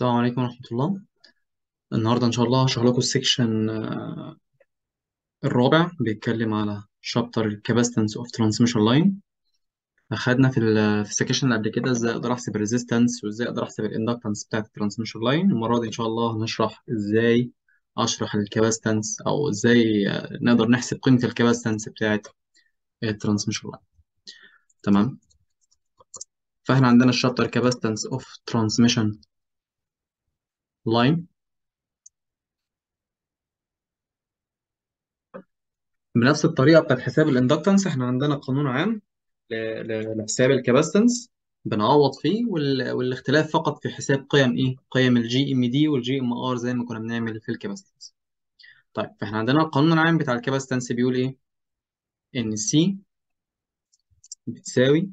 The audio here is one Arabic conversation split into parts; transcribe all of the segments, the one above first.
السلام عليكم ورحمة الله. النهاردة إن شاء الله هشرح لكم ال section آه، الرابع بيتكلم على chapter ال capacitance of transmission line أخدنا في ال في ال section اللي قبل كده إزاي أقدر أحسب ال resistance وإزاي أقدر أحسب ال inductance بتاعت ال transmission line المرة دي إن شاء الله هنشرح إزاي أشرح ال capacitance أو إزاي آه، نقدر نحسب قيمة ال capacitance بتاعت ال transmission line تمام؟ فإحنا عندنا ال chapter capacitance of transmission line بنفس الطريقة بتاعت حساب ال inductance إحنا عندنا قانون عام لحساب ال capacitance بنعوض فيه وال... والاختلاف فقط في حساب قيم إيه؟ قيم ال GMD وال GMR زي ما كنا بنعمل في ال capacitance. طيب فإحنا عندنا القانون العام بتاع ال capacitance بيقول إيه؟ إن C بتساوي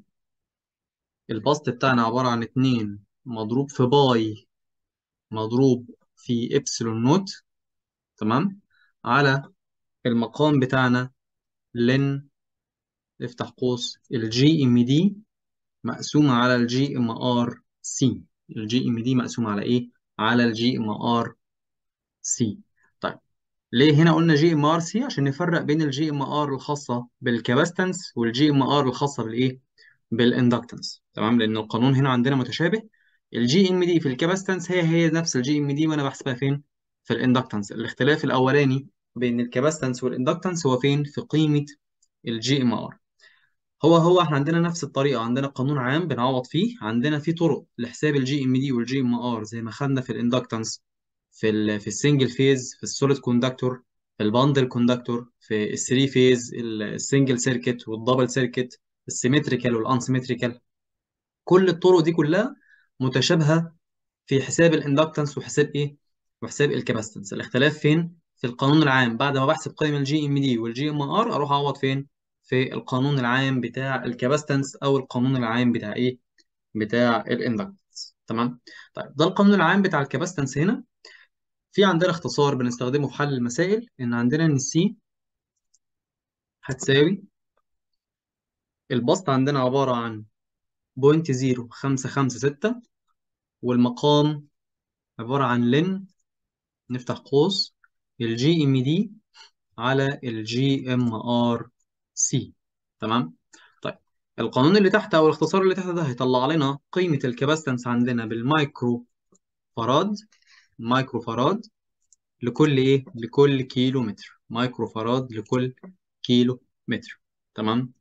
البسط بتاعنا عبارة عن 2 مضروب في pi مضروب في epsilon naught تمام؟ على المقام بتاعنا ln افتح قوس ال GMD مقسومة على ال GMRC ال GMD مقسومة على إيه؟ على ال GMRC طيب ليه هنا قلنا GMRC عشان نفرق بين ال GMR الخاصة بال capacitance وال GMR الخاصة بالإيه؟ بال inductance تمام لأن القانون هنا عندنا متشابه ال GMD في ال capacitance هي هي نفس ال GMD وأنا بحسبها فين؟ في ال inductance الاختلاف الأولاني بين ال capacitance وال inductance هو فين؟ في قيمة ال GMR هو هو إحنا عندنا نفس الطريقة عندنا قانون عام بنعوض فيه عندنا في طرق لحساب ال GMD وال GMR زي ما خدنا في ال inductance في ال في ال single phase في ال solid conductor في ال bundle conductor في الثري فيز السنجل سيركت والدبل سيركت السيمتريكال والانسيمتريكال كل الطرق دي كلها متشابهة في حساب ال inductance وحساب إيه؟ وحساب ال capacitance الاختلاف فين؟ في القانون العام. بعد ما بحسب قيم ال GMD وال GMR أروح أعوض فين؟ في القانون العام بتاع ال capacitance أو القانون العام بتاع إيه؟ بتاع ال inductance. تمام؟ طيب ده القانون العام بتاع ال capacitance هنا. في عندنا اختصار بنستخدمه في حل المسائل. إن عندنا إن ال C هتساوي البسط عندنا عبارة عن 0.0556 والمقام عبارة عن ln نفتح قوس ال GMD على ال GMR C تمام؟ طيب القانون اللي تحت أو الاختصار اللي تحت ده هيطلع لنا قيمة ال capacitance عندنا بال micro farad micro farad لكل إيه؟ لكل كيلو متر micro farad لكل كيلو متر تمام؟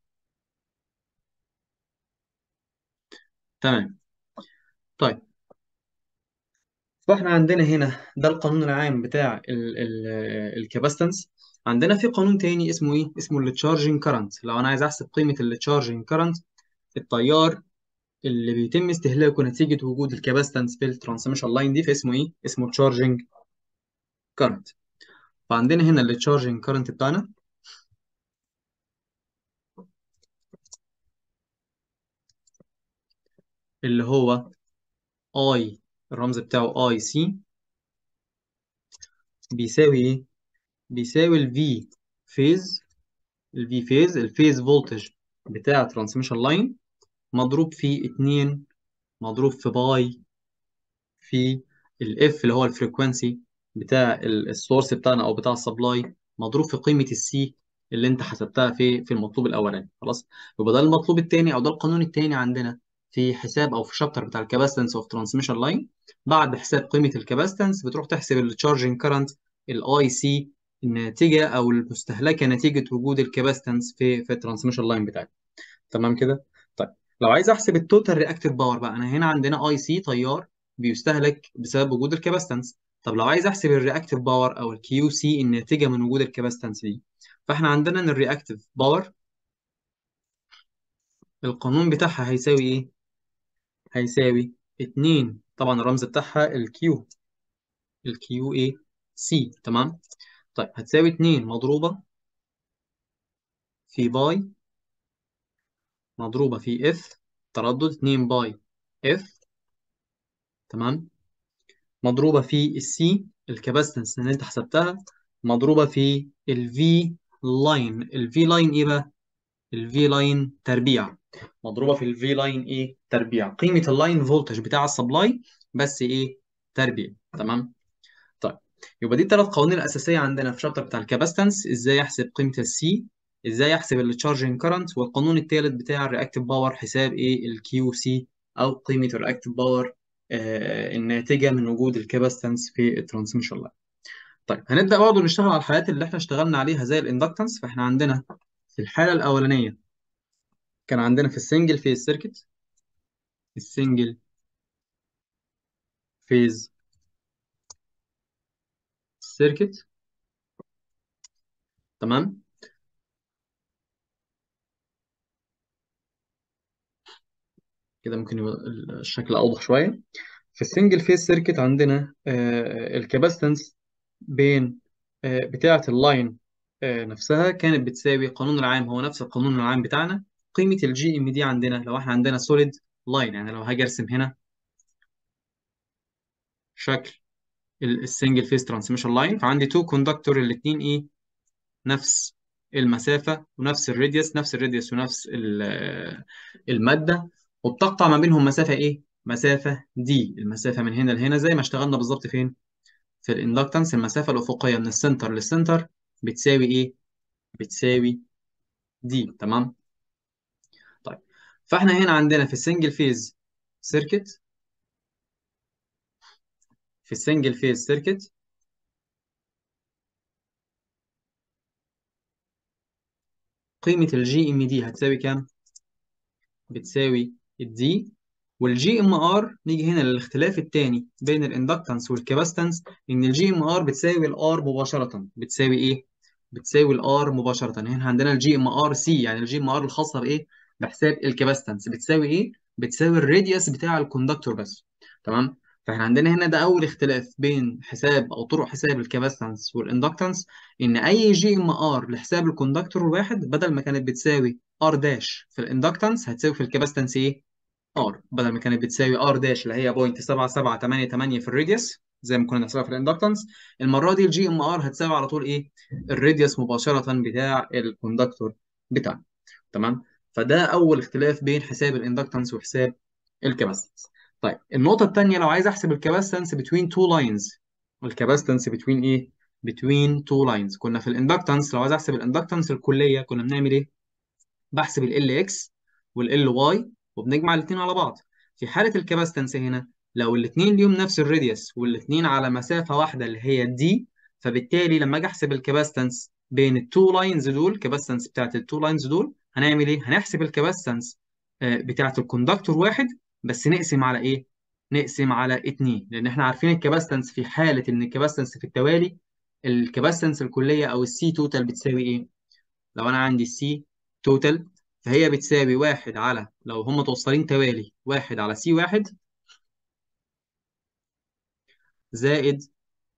تمام. طيب فاحنا عندنا هنا ده القانون العام بتاع ال capacitance عندنا في قانون تاني اسمه إيه؟ اسمه ال charging current لو أنا عايز أحسب قيمة ال charging current التيار اللي بيتم استهلاكه نتيجة وجود ال capacitance في ال transmission line دي فاسمه إيه؟ اسمه charging current فعندنا هنا ال charging current بتاعنا. اللي هو I الرمز بتاعه IC بيساوي إيه؟ بيساوي ال V phase ال V phase ال phase voltage بتاع transmission line مضروب في 2 مضروب في pi في ال F اللي هو ال frequency بتاع ال- ال source بتاعنا أو بتاع ال supply مضروب في قيمة ال C اللي أنت حسبتها في في المطلوب الأولاني خلاص؟ يبقى ده المطلوب الثاني أو ده القانون الثاني عندنا. في حساب أو في ال chapter بتاع ال capacitance of transmission line بعد حساب قيمة ال capacitance بتروح تحسب ال charging current ال IC الناتجة أو المستهلكة نتيجة وجود ال capacitance في في ال transmission line بتاعك. تمام كده؟ طيب لو عايز أحسب ال total reactive power بقى أنا هنا عندنا IC تيار بيستهلك بسبب وجود ال capacitance. طب لو عايز أحسب ال reactive power أو ال QC الناتجة من وجود ال capacitance دي فإحنا عندنا إن ال reactive power القانون بتاعها هيساوي إيه؟ هيساوي 2 طبعا الرمز بتاعها ال Q ال Q إيه C تمام؟ طيب هتساوي 2 مضروبة في pi مضروبة في F تردد 2 pi F تمام؟ مضروبة في ال C ال capacitance اللي انت حسبتها مضروبة في ال V line ال V line إيه بقى؟ ال V line تربيع. مضروبة في ال V line إيه؟ تربيع. قيمة ال line voltage بتاع ال supply بس إيه؟ تربيع. تمام؟ طيب. يبقى دي الثلاث قوانين الأساسية عندنا في ال chapter بتاع ال capacitance إزاي احسب قيمة ال C إزاي احسب ال charging current والقانون الثالث بتاع ال reactive power حساب إيه؟ ال QC أو قيمة ال reactive power آه الناتجة من وجود ال capacitance في ال transmission line طيب. هنبدأ برضه نشتغل على الحالات اللي إحنا اشتغلنا عليها زي ال inductance فإحنا عندنا في الحالة الأولانية كان عندنا في ال single phase circuit ال single phase circuit. تمام؟ كده ممكن يبقى الشكل أوضح شوية. في ال single phase circuit عندنا آه ال capacitance بين آه بتاعة ال line آه نفسها كانت بتساوي القانون العام هو نفس القانون العام بتاعنا. قيمة ال GMD عندنا لو إحنا عندنا solid line يعني لو هاجي ارسم هنا شكل ال single phase transmission line فعندي two conductor الاثنين إيه نفس المسافة ونفس ال radius نفس ال radius ونفس المادة. وبتقطع ما بينهم مسافة إيه؟ مسافة D المسافة من هنا لهنا زي ما اشتغلنا بالظبط فين؟ في ال inductance المسافة الأفقية من ال center لل center بتساوي إيه؟ بتساوي D تمام؟ طيب فإحنا هنا عندنا في ال single phase circuit في ال single phase circuit قيمة ال GMD هتساوي كام؟ بتساوي ال D وال GMR نيجي هنا للاختلاف الثاني بين ال inductance وال capacitance إن ال GMR بتساوي ال R مباشرة بتساوي إيه؟ بتساوي ال R مباشرة هنا عندنا ال GMR C يعني ال GMR الخاصة بإيه؟ بحساب ال capacitance بتساوي إيه؟ بتساوي ال radius بتاع ال conductor بس تمام؟ فإحنا عندنا هنا ده أول اختلاف بين حساب أو طرق حساب ال capacitance وال inductance إن أي GMR لحساب ال conductor الواحد بدل ما كانت بتساوي R dash في ال inductance هتساوي في ال capacitance إيه R بدل ما كانت بتساوي R dash اللي هي 0.7788 في ال radius زي ما كنا بنحسبها في ال inductance المرة دي ال GMR هتساوي على طول إيه؟ ال radius مباشرة بتاع ال conductor بتاعنا. تمام؟ فده أول اختلاف بين حساب ال inductance وحساب ال capacitance. طيب النقطة الثانية لو عايز أحسب ال capacitance between two lines ال capacitance between إيه؟ between two lines. كنا في ال inductance لو عايز أحسب ال inductance الكلية كنا بنعمل إيه؟ بحسب ال Lx وال Ly وبنجمع الاثنين على بعض في حالة ال capacitance هنا لو الاثنين ليهم نفس ال radius والاثنين على مسافة واحدة اللي هي D فبالتالي لما أجي أحسب ال capacitance بين ال two lines دول ال capacitance بتاعت ال two lines دول هنعمل إيه؟ هنحسب ال capacitance بتاعت ال conductor واحد بس نقسم على إيه؟ نقسم على 2 لأن إحنا عارفين ال capacitance في حالة إن ال capacitance في التوالي الكباستنس الكلية أو ال C total بتساوي إيه؟ لو أنا عندي ال C total فهي بتساوي واحد على لو هم متوصلين توالي واحد على C واحد زائد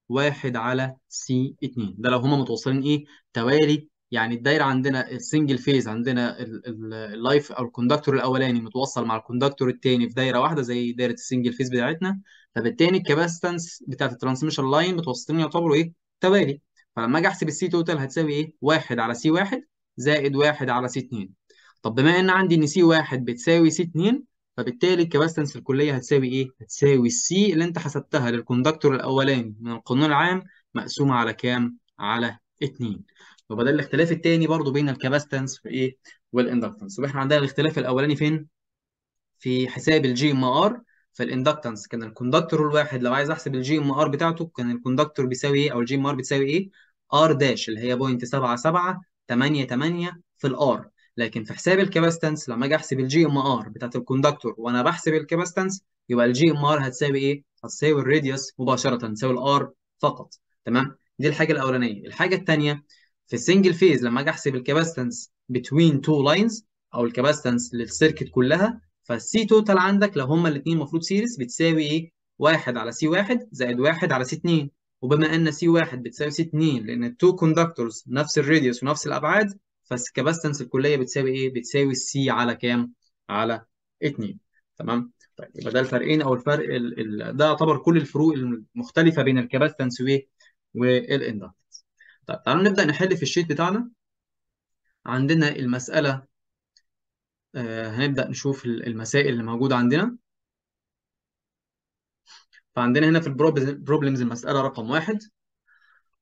واحد على C 2 ده لو هم متوصلين إيه؟ توالي. يعني الدايرة عندنا ال single phase عندنا ال live أو ال conductor الأولاني متوصل مع ال conductor الثاني في دايرة واحدة زي دايرة ال single phase بتاعتنا. فبالتالي ال capacitance بتاعت ال transmission line متوصلين يعتبروا إيه؟ توالي. فلما أجي أحسب ال C total هتساوي إيه؟ 1 على سي 1 زائد 1 على سي 2 طب بما إن عندي إن C 1 بتساوي C 2 فبالتالي ال capacitance الكلية هتساوي إيه؟ هتساوي ال C اللي أنت حسبتها لل conductor الأولاني من القانون العام مقسومة على كام؟ على 2 يبقى ده الاختلاف الثاني برضو بين ال capacitance في إيه؟ وال inductance. يبقى إحنا عندنا الاختلاف الأولاني فين؟ في حساب ال GMR فال inductance كان ال conductor الواحد لو عايز أحسب ال GMR بتاعته كان ال conductor بيساوي إيه؟ أو ال GMR بتساوي إيه؟ R dash اللي هي 0.7788 في ال R لكن في حساب ال capacitance لما أجي أحسب ال GMR بتاعت ال conductor وأنا بحسب ال capacitance يبقى ال GMR هتساوي إيه؟ هتساوي ال radius مباشرة تساوي ال R فقط. تمام؟ دي الحاجة الأولانية. الحاجة الثانية في ال single phase لما أجي أحسب ال capacitance between two lines أو ال capacitance لل circuit كلها فال C total عندك لو هما الاثنين المفروض series بتساوي إيه؟ 1 على سي 1 زائد 1 على سي 2 وبما إن C 1 بتساوي C 2 لأن ال two conductors نفس ال radius ونفس الأبعاد فال capacitance الكلية بتساوي إيه؟ بتساوي ال C على كام؟ على 2 تمام؟ طيب يبقى ده الفرقين أو الفرق ال ال ده يعتبر كل الفروق المختلفة بين ال capacitance وال inductance طيب تعالوا نبدأ نحل في ال sheet بتاعنا. عندنا المسألة آه هنبدأ نشوف المسائل اللي موجودة عندنا. فعندنا هنا في ال problems المسألة رقم واحد.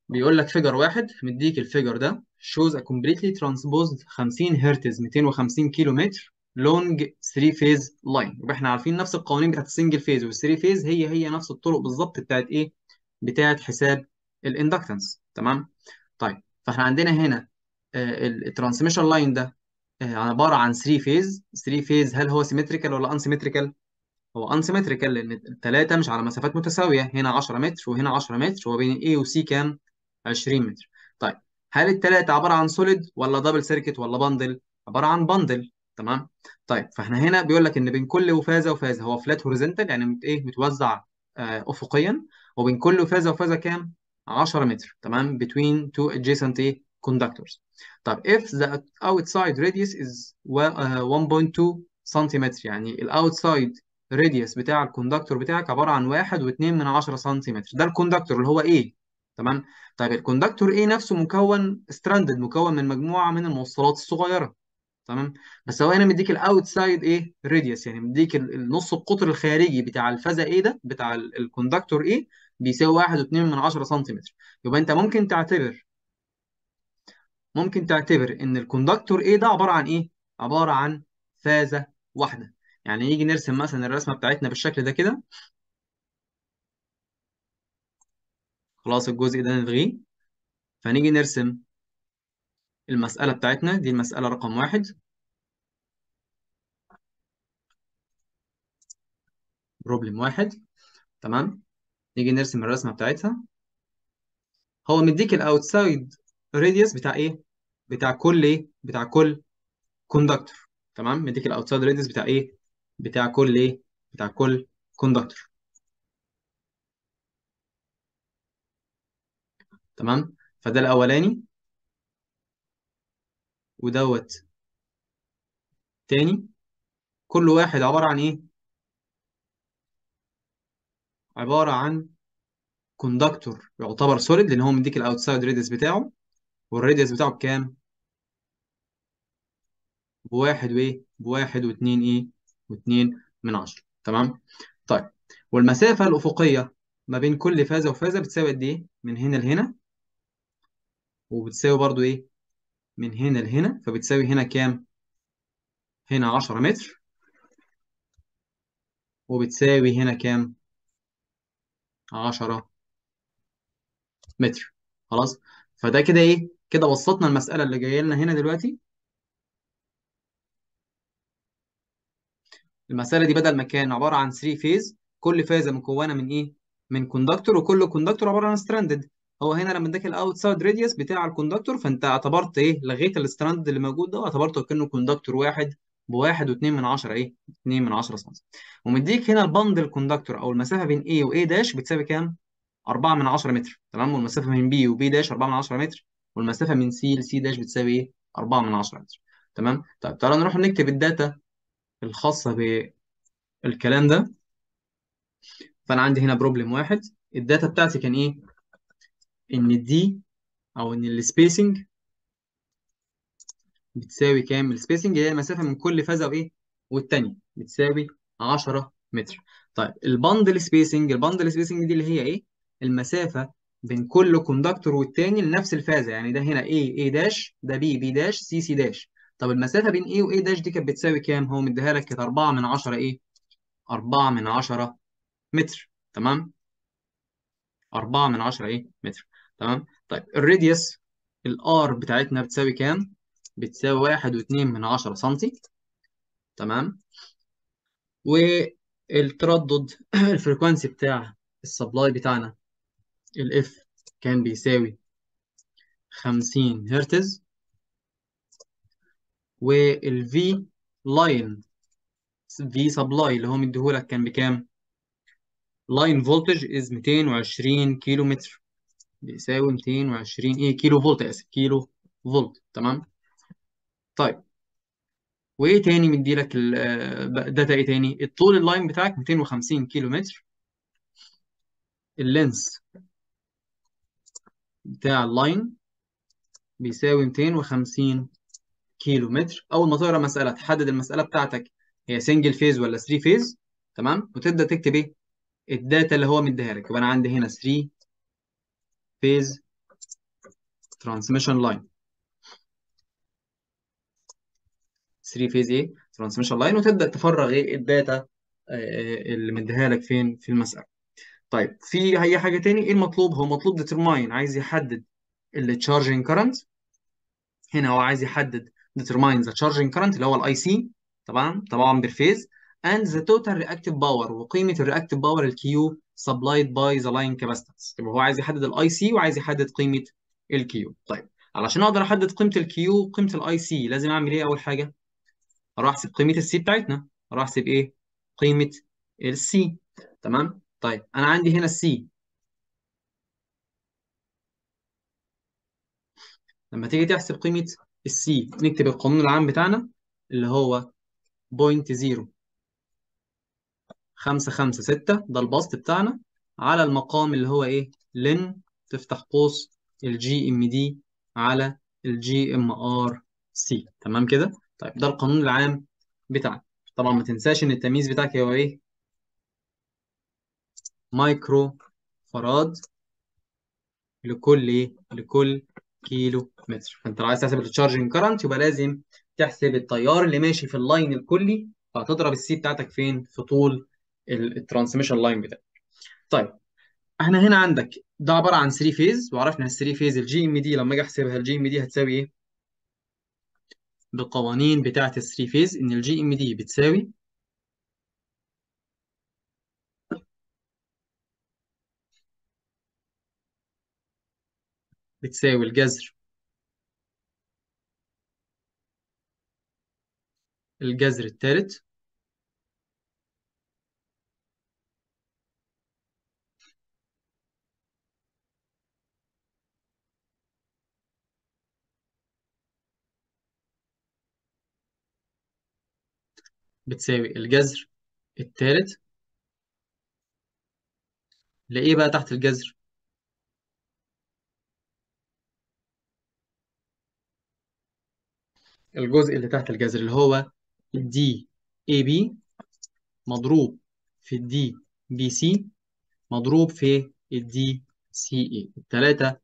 بيقول لك figure واحد مديك ال figure ده. Shows a completely transposed 50 هرتز 250 كيلو متر long 3 phase line يبقى إحنا عارفين نفس القوانين بتاعت ال single phase وال three phase هي هي نفس الطرق بالظبط بتاعت إيه؟ بتاعت حساب ال inductance تمام؟ طيب فإحنا عندنا هنا ال transmission line ده آه، عبارة عن 3 phase 3 phase هل هو symmetrical ولا unsymmetrical هو unsymmetrical لأن الثلاثه مش على مسافات متساوية. هنا 10 متر وهنا 10 متر وبين A و C كام؟ 20 متر. طيب هل الثلاثه عبارة عن solid ولا double circuit ولا bundle عبارة عن bundle تمام؟ طيب فاحنا هنا بيقول لك إن بين كل فازه وفازة هو flat horizontal يعني إيه؟ متوزع آه افقيا. وبين كل فازه وفازة كام؟ 10 متر تمام؟ between two adjacent إيه؟ conductors. طب if the outside radius is و- آه، 1.2 سنتيمتر يعني ال outside radius بتاع ال conductor بتاعك عبارة عن 1.2 من 10 سنتيمتر ده ال conductor اللي هو إيه؟ تمام؟ طيب ال conductor A نفسه مكون stranded مكون من مجموعة من الموصلات الصغيرة تمام؟ بس هو هنا مديك ال outside إيه radius يعني مديك ال- النص القطر الخارجي بتاع الفازة إيه ده بتاع ال- conductor A بيساوي 1.2 من 10 سنتيمتر. يبقى انت ممكن تعتبر ممكن تعتبر ان الكوندكتور إيه ده عبارة عن إيه؟ عبارة عن فازة واحدة. يعني يجي نرسم مثلا الرسمة بتاعتنا بالشكل ده كده. خلاص الجزء ده نلغيه. فنيجي نرسم المسألة بتاعتنا. دي المسألة رقم واحد. problem واحد. تمام؟ نيجي نرسم الرسمة بتاعتها. هو مديك ال outside radius بتاع إيه؟ بتاع كل إيه؟ بتاع كل conductor تمام؟ مديك ال outside radius بتاع إيه؟ بتاع كل إيه؟ بتاع كل conductor تمام؟ فده الأولاني. ودوت تاني. كل واحد عبارة عن إيه؟ عبارة عن conductor يعتبر solid لأن هو مديك ال outside radius بتاعه. وال radius بتاعه بكام؟ بواحد وايه بواحد واتنين إيه؟ واتنين من عشرة. تمام؟ طيب. والمسافة الأفقية ما بين كل فازة وفازة بتساوي قد إيه؟ من هنا لهنا. وبتساوي برضو إيه؟ من هنا لهنا. فبتساوي هنا كام؟ هنا 10 متر. وبتساوي هنا كام؟ 10 متر. خلاص؟ فده كده إيه؟ كده بسطنا المسألة اللي جاية لنا هنا دلوقتي. المسألة دي بدل ما كان عبارة عن 3 فيز كل فازة مكونة من إيه؟ من conductor وكل conductor عبارة عن stranded هو هنا لما اداك ال outside radius بتاع ال conductor فانت اعتبرت إيه لغيت ال strand اللي موجود ده واعتبرته كأنه conductor واحد بواحد واتنين من عشرة إيه اتنين من عشرة سم. ومديك هنا ال bundle conductor أو المسافة بين A و A داش بتساوي كام؟ 4 من 10 متر. تمام؟ والمسافة من B و B داش 4 من 10 متر والمسافة من C ل C داش بتساوي إيه؟ 4 من 10 متر. تمام؟ طيب تعالى نروح نكتب ال data الخاصة بالكلام ده. فأنا عندي هنا problem واحد. ال data بتاعتي كان إيه؟ إن ال D أو إن ال spacing بتساوي كام؟ ال spacing هي المسافة من كل فازة وإيه؟ والتانية بتساوي 10 متر. طيب ال bundle spacing ال bundle spacing دي اللي هي إيه؟ المسافة بين كل conductor والتاني لنفس الفازة. يعني ده هنا A A داش ده B B داش C C داش طب المسافة بين A و A داش دي كانت بتساوي كام؟ هو مديها لك كانت 4 من 10 إيه؟ 4 من 10 متر. تمام؟ 4 من 10 إيه؟ متر. تمام؟ طيب ال radius ال R بتاعتنا بتساوي كام؟ بتساوي 1 و2 من 10 سنتي. تمام؟ والتردد ال frequency بتاع ال supply بتاعنا ال F كان بيساوي 50 هرتز. وال V line في supply اللي هو مديهولك كان بكام؟ line voltage is 220 كيلو متر بيساوي 220 إيه كيلو فولت اسف كيلو فولت. تمام؟ طيب. وإيه تاني مديلك ال data إيه تاني؟ الطول ال line بتاعك 250 كيلو متر ال length بتاع ال line بيساوي 250 كيلو متر أول ما تقرأ مسألة تحدد المسألة بتاعتك هي single phase ولا 3 phase تمام؟ وتبدأ تكتب إيه؟ ال data اللي هو مديها لك. يبقى أنا عندي هنا 3 phase transmission line 3 phase إيه transmission line وتبدأ تفرغ إيه؟ ال data اللي مديها لك فين؟ في المسألة. طيب في اي حاجة تاني إيه المطلوب؟ هو مطلوب determine عايز يحدد ال charging current هنا هو عايز يحدد determine the charging current اللي هو ال IC طبعا طبعا بالفيز and the total reactive power وقيمة ال reactive power ال Q supplied by the line capacitance. يبقى هو عايز يحدد ال IC وعايز يحدد قيمة ال Q طيب علشان أقدر أحدد قيمة ال Q وقيمه ال IC لازم أعمل إيه أول حاجة؟ أروح أحسب قيمة ال C بتاعتنا أروح أحسب إيه؟ قيمة ال C تمام؟ طيب أنا عندي هنا ال C لما تيجي تحسب قيمة ال C نكتب القانون العام بتاعنا اللي هو 0.0 5 5 6 ده البسط بتاعنا. على المقام اللي هو إيه؟ ln تفتح قوس ال GMD على ال GMRC تمام كده؟ طيب ده القانون العام بتاعنا طبعا ما تنساش إن التمييز بتاعك هو إيه؟ micro farad لكل إيه؟ لكل كيلو متر فأنت لو عايز تحسب ال charging current يبقى لازم تحسب التيار اللي ماشي في ال line الكلي فهتضرب ال C بتاعتك فين؟ في طول ال transmission line بتاعك. طيب إحنا هنا عندك ده عبارة عن 3 phase وعرفنا ال 3 phase ال GMD لما أجي احسبها ال GMD هتساوي إيه؟ بالقوانين بتاعة ال 3 phase إن ال GMD بتساوي بتساوي الجذر. الجذر الثالث بتساوي الجذر الثالث لإيه بقى تحت الجذر؟ الجزء اللي تحت الجذر اللي هو ال DAB مضروب في ال DBC مضروب في ال DCA الثلاثه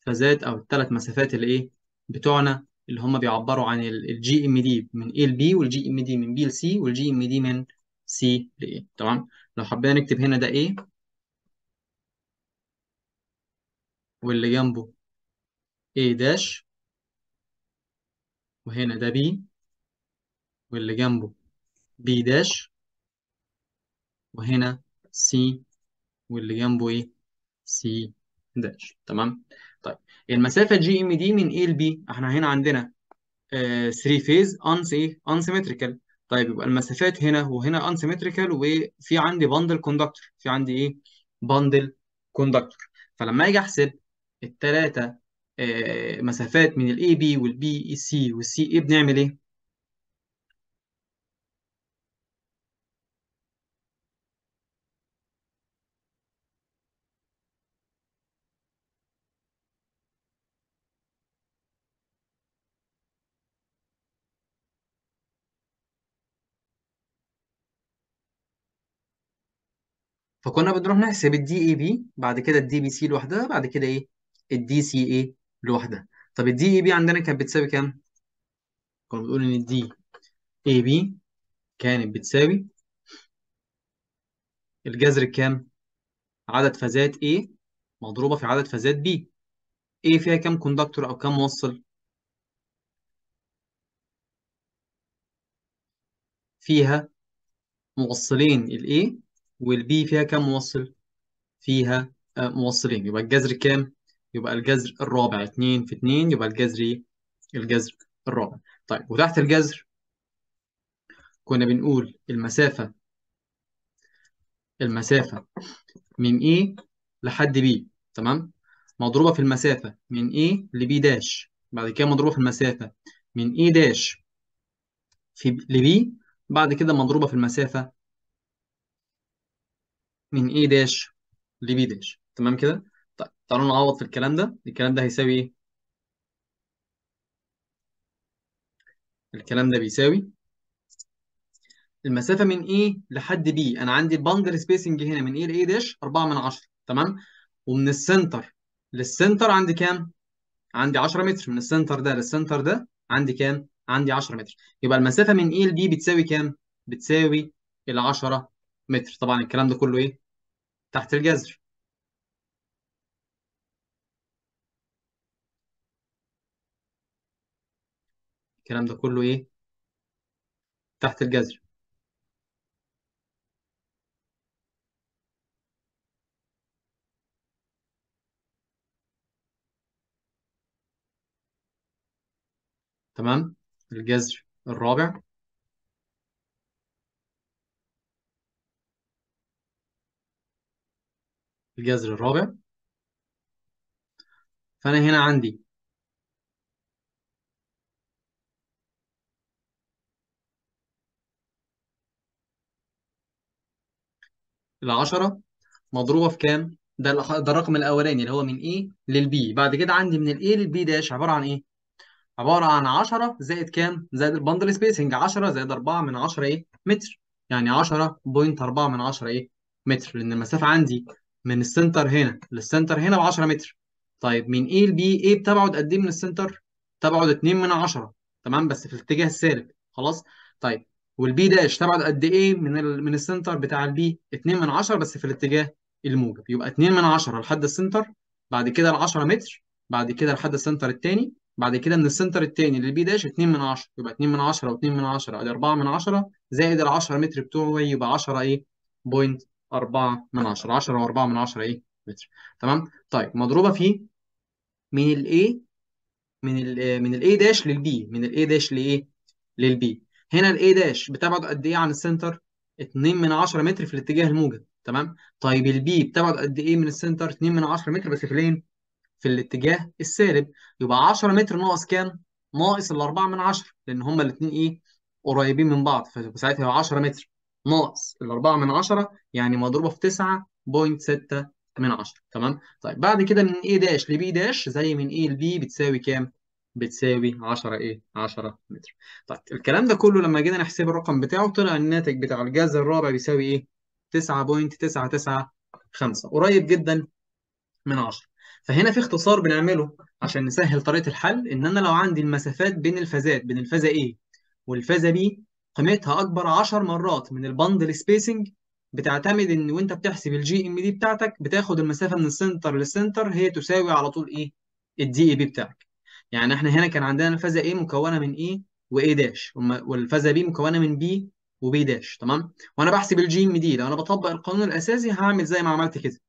فازات أو الثلاث مسافات اللي إيه؟ بتوعنا اللي هم بيعبروا عن ال GMD من A ل B وال GMD من B ل C وال GMD من C ل A تمام؟ لو حبينا نكتب هنا ده إيه واللي جنبه A داش وهنا ده B واللي جنبه B داش وهنا C واللي جنبه إيه؟ C داش تمام؟ المسافة GMD من A ل B إحنا هنا عندنا 3 phase unsy إيه unsymmetrical طيب يبقى المسافات هنا وهنا unsymmetrical وفي عندي bundle conductor في عندي إيه؟ bundle conductor فلما أجي أحسب الثلاثه مسافات من ال AB وال BC وال CA بنعمل إيه؟ فكنا بنروح نحسب ال DAB بعد كده ال DBC لوحدها بعد كده إيه؟ ال DCA لوحدها. طب ال DAB عندنا كانت بتساوي كام؟ كنا بنقول إن ال DAB كانت بتساوي الجذر كام عدد فازات A مضروبة في عدد فازات B. A فيها كام conductor أو كام موصل؟ فيها موصلين ال A وال B فيها كام موصل؟ فيها آه موصلين. يبقى الجذر كام؟ يبقى الجذر الرابع. 2 في 2 يبقى الجذر إيه؟ الجذر الرابع. طيب وتحت الجذر كنا بنقول المسافة المسافة من A لحد B تمام؟ مضروبة في المسافة من A ل B داش بعد كده مضروبة في المسافة من A dash في ل B. بعد كده مضروبة في المسافة من A dash ل B dash تمام كده؟ طيب تعالوا نعوض في الكلام ده. الكلام ده هيساوي إيه؟ الكلام ده بيساوي المسافة من A لحد B. أنا عندي ال bundle spacing هنا من A ل A dash 4 من 10 تمام؟ ومن ال center لل center عندي كام؟ عندي 10 متر. من ال center ده لل center ده عندي كام؟ عندي 10 متر. يبقى المسافة من A ل B بتساوي كام؟ بتساوي ال 10 متر. طبعا الكلام ده كله إيه؟ تحت الجذر الكلام ده كله إيه؟ تحت الجذر تمام؟ الجذر الرابع الجذر الرابع فأنا هنا عندي العشرة مضروبة في كام؟ ده ده الرقم الأولاني اللي هو من A لل B بعد كده عندي من ال A لل داش عبارة عن إيه؟ عبارة عن 10 زائد كام؟ زائد ال bundle spacing 10 زائد 4 من 10 إيه؟ متر يعني 10.4 من 10 إيه؟ متر لأن المسافة عندي من ال center هنا لل center هنا ب 10 متر. طيب من A ل B A بتبعد قد إيه من ال center؟ تبعد 2 من 10 تمام؟ بس في الاتجاه السالب خلاص؟ طيب. وال B dash تبعد قد إيه من ال... من ال center بتاع ال B 2 من 10 بس في الاتجاه الموجب. يبقى 2 من 10 لحد ال center بعد كده ال 10 متر بعد كده لحد ال center الثاني بعد كده من ال center الثاني لل B dash 2 من 10 يبقى 2 من 10 و2 من 10 ادي 4 من 10 زائد ال 10 متر بتوعي يبقى 10 إيه؟ point 4 من 10 10 و4 من 10 إيه؟ متر. تمام؟ طيب مضروبة في من الاي من ال من الاي داش للبي من الاي داش لإيه؟ لل B هنا ال A dash بتبعد قد إيه عن ال center 2 من 10 متر في الاتجاه الموجب. تمام؟ طيب ال B بتبعد قد إيه من ال center 2 من 10 متر بس فين في الاتجاه السالب. يبقى 10 متر ناقص كام؟ ناقص ال 4 من 10 لأن هما الاثنين إيه؟ قريبين من بعض. فساعتها يبقى 10 متر. ناقص ال 4 من 10 يعني مضروبة في 9.6 من 10 تمام؟ طيب بعد كده من A داش ل B داش زي من A ل B بتساوي كام؟ بتساوي 10 إيه؟ 10 متر. طيب الكلام ده كله لما جينا نحسب الرقم بتاعه طلع الناتج بتاع الجذر الرابع بيساوي إيه؟ 9.995 قريب جدا من 10 فهنا في اختصار بنعمله عشان نسهل طريقة الحل إن أنا لو عندي المسافات بين الفازات بين الفازة A والفازة B قيمتها أكبر 10 مرات من ال bundle spacing بتعتمد إن وأنت بتحسب ال GMD بتاعتك بتاخد المسافة من ال center لل center هي تساوي على طول إيه؟ ال DAB بتاعك. يعني إحنا هنا كان عندنا الفازة A مكونة من و A dash والفازة B مكونة من B و B dash تمام؟ وأنا بحسب ال GMD لو أنا بطبق القانون الأساسي هعمل زي ما عملت كده.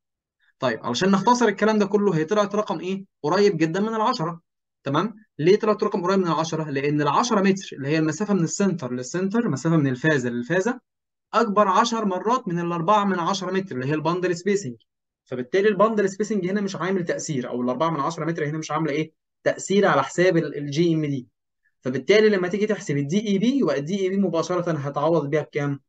طيب علشان نختصر الكلام ده كله هي طلعت رقم إيه؟ قريب جدا من العشرة. تمام؟ ليه طلعت رقم قريب من العشرة؟ لأن العشرة متر اللي هي المسافة من ال center لل center مسافة من الفازة للفازة أكبر 10 مرات من الأربعة من 10 متر اللي هي ال bundle spacing فبالتالي ال bundle spacing هنا مش عامل تأثير أو الأربعة من 10 متر هنا مش عاملة إيه؟ تأثير على حساب ال GMD فبالتالي لما تيجي تحسب ال DAB يبقى ال DAB مباشرة هتعوض بيها بكام؟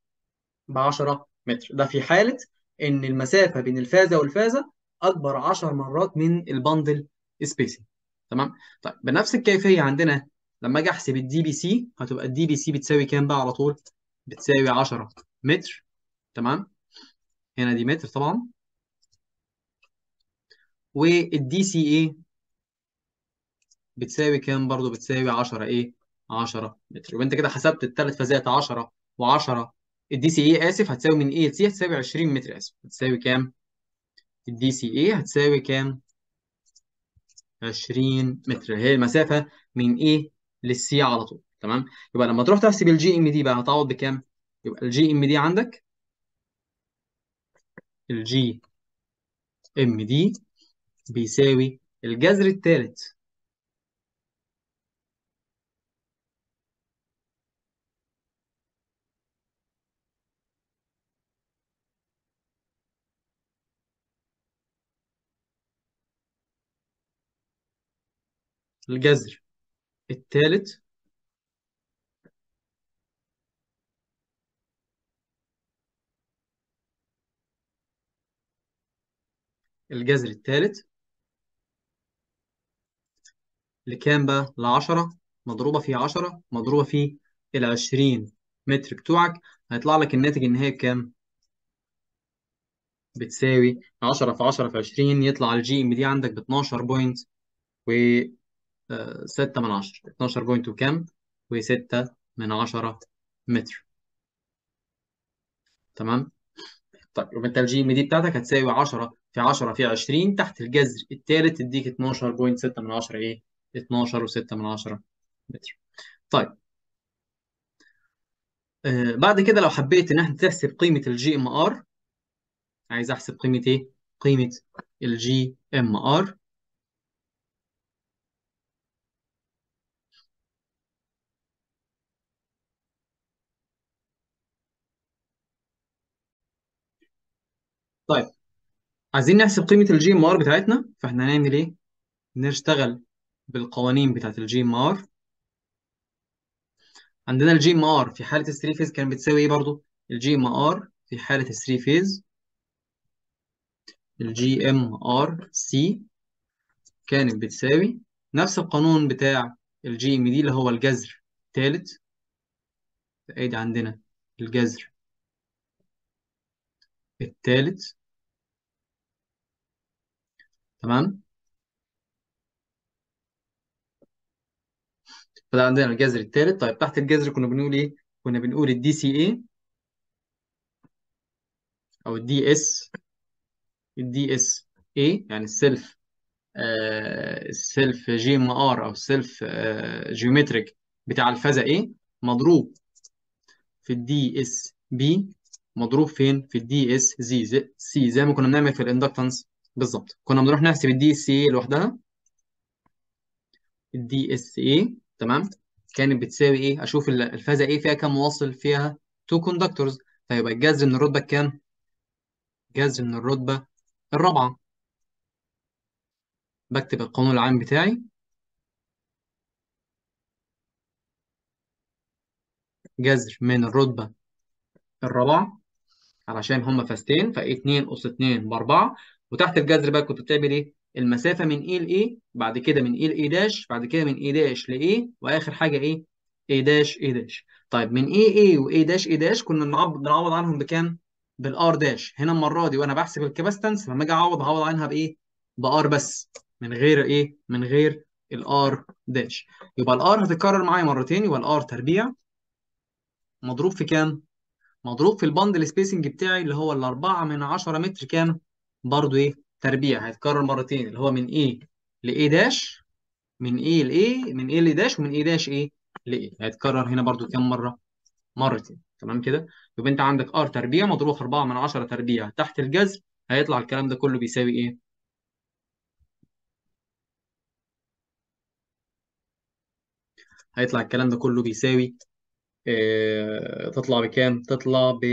ب 10 متر. ده في حالة إن المسافة بين الفازة والفازة أكبر 10 مرات من ال bundle spacing تمام؟ طيب بنفس الكيفية عندنا لما أجي أحسب ال DBC هتبقى ال DBC بتساوي كام بقى على طول؟ بتساوي 10 متر تمام؟ هنا دي متر طبعا. وال DCA بتساوي كام برضو بتساوي 10 إيه؟ 10 متر. يبقى أنت كده حسبت الثلاث فازات 10 و10 ال DCA آسف هتساوي من A ل C هتساوي 20 متر آسف. هتساوي كام؟ ال DCA هتساوي كام؟ 20 متر. هي المسافة من A لل C على طول تمام؟ يبقى لما تروح تحسب ال GMD بقى هتعوض بكام؟ يبقى ال GMD عندك ال GMD بيساوي الجذر الثالث. الجذر. الثالث الجذر الثالث لكام بقى؟ ل 10 مضروبة في 10 مضروبة في ال 20 متر بتوعك. هيطلع لك الناتج النهائي بكام؟ بتساوي 10 في 10 في 20 يطلع ال GMD عندك ب 12 point و 6 من 10 12 point وكام؟ و6 من 10 متر. تمام؟ طيب يبقى انت ال GMD بتاعتك هتساوي 10 في 10 في 20 تحت الجذر. الثالث تديك 12.6 من 10 إيه؟ 12 و6 من 10 متر. طيب. آه بعد كده لو حبيت إن إحنا تحسب قيمة ال GMR عايز أحسب قيمة إيه؟ قيمة ال GMR. طيب. عايزين نحسب قيمة ال GMR بتاعتنا؟ فاحنا هنعمل إيه؟ نشتغل بالقوانين بتاعت ال GMR عندنا ال GMR في حالة ال three phase كانت بتساوي إيه برضو؟ ال GMR في حالة ال three phase ال GMRC كانت بتساوي نفس القانون بتاع ال GMD اللي هو الجذر الثالث ادي عندنا الجذر الثالث تمام؟ فده عندنا الجذر الثالث طيب تحت الجذر كنا بنقول إيه؟ كنا بنقول ال DCA أو ال DS ال DSA يعني ال self ال self GMR أو ال self آه geometric بتاع الفازة A؟ مضروب في ال DSB مضروب فين؟ في ال DS زي C زي ما كنا بنعمل في ال inductance بالظبط كنا بنروح نحسب ال DSA لوحدها. ال DSA تمام؟ كانت بتساوي إيه؟ أشوف الفازة A؟ فيها كام موصل فيها two conductors فيبقى الجذر من الرتبه كام جذر من الرتبه الرابعة. بكتب القانون العام بتاعي. جذر من الرتبه الرابعة علشان هما فاستين ف 2 اس 2 ب 4 وتحت الجذر بقى كنت بتعمل إيه؟ المسافة من A ل A؟ بعد كده من A ل A dash؟ بعد كده من A dash ل A؟ وآخر حاجة إيه؟ A dash A dash. طيب من A A و A dash A dash؟ كنا بنعوض عنهم بكام؟ بال R dash. هنا المرة دي وأنا بحسب ال capacitance لما أجي أعوض هعوض عنها بإيه؟ ب R بس. من غير إيه؟ من غير ال R dash. يبقى ال R هتتكرر معايا مرتين يبقى ال R تربيع. مضروب في كام؟ مضروب في ال bundle spacing بتاعي اللي هو الأربعة من عشرة متر كام؟ برضو إيه؟ تربيع. هيتكرر مرتين. اللي هو من A ل A dash؟ من A ل A؟ من A ل dash؟ ومن A dash A ل A. هيتكرر هنا برضو كام مرة؟ مرتين. تمام كده؟ يبقى أنت عندك R تربيع مضروب في 4 من 10 تربيع. تحت الجذر هيطلع الكلام ده كله بيساوي إيه؟ هيطلع الكلام ده كله بيساوي إيه تطلع بكام؟ تطلع ب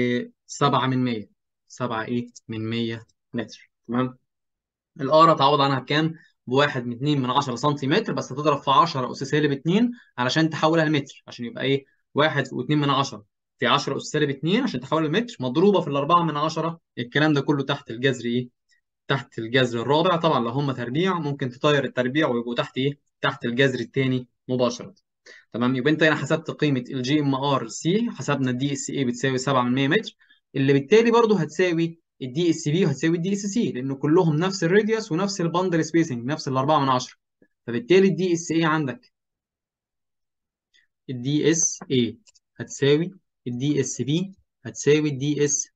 7 من 100 7 إيه؟ من 100 متر تمام؟ ال R هتعوض عنها بكام؟ بواحد من 2 من 10 سنتيمتر بس هتضرب في 10 اس سالب 2 علشان تحولها لمتر عشان يبقى إيه؟ 1 و2 من 10 في 10 اس سالب 2 عشان تحولها لمتر مضروبة في الأربعة من 10 الكلام ده كله تحت الجذر إيه؟ تحت الجذر الرابع. طبعا لو هم تربيع ممكن تطير التربيع ويبقوا تحت إيه؟ تحت الجذر الثاني مباشرة. تمام؟ يبقى أنت هنا حسبت قيمة ال GMRC حسبنا ال DSA بتساوي 7 من 100 متر اللي بالتالي برضه هتساوي ال DSB وهتساوي ال DSC لأن كلهم نفس ال radius ونفس ال bundle spacing نفس الأربعة من 10 فبالتالي ال DSA عندك؟ ال DSA هتساوي ال DSB هتساوي ال DS ال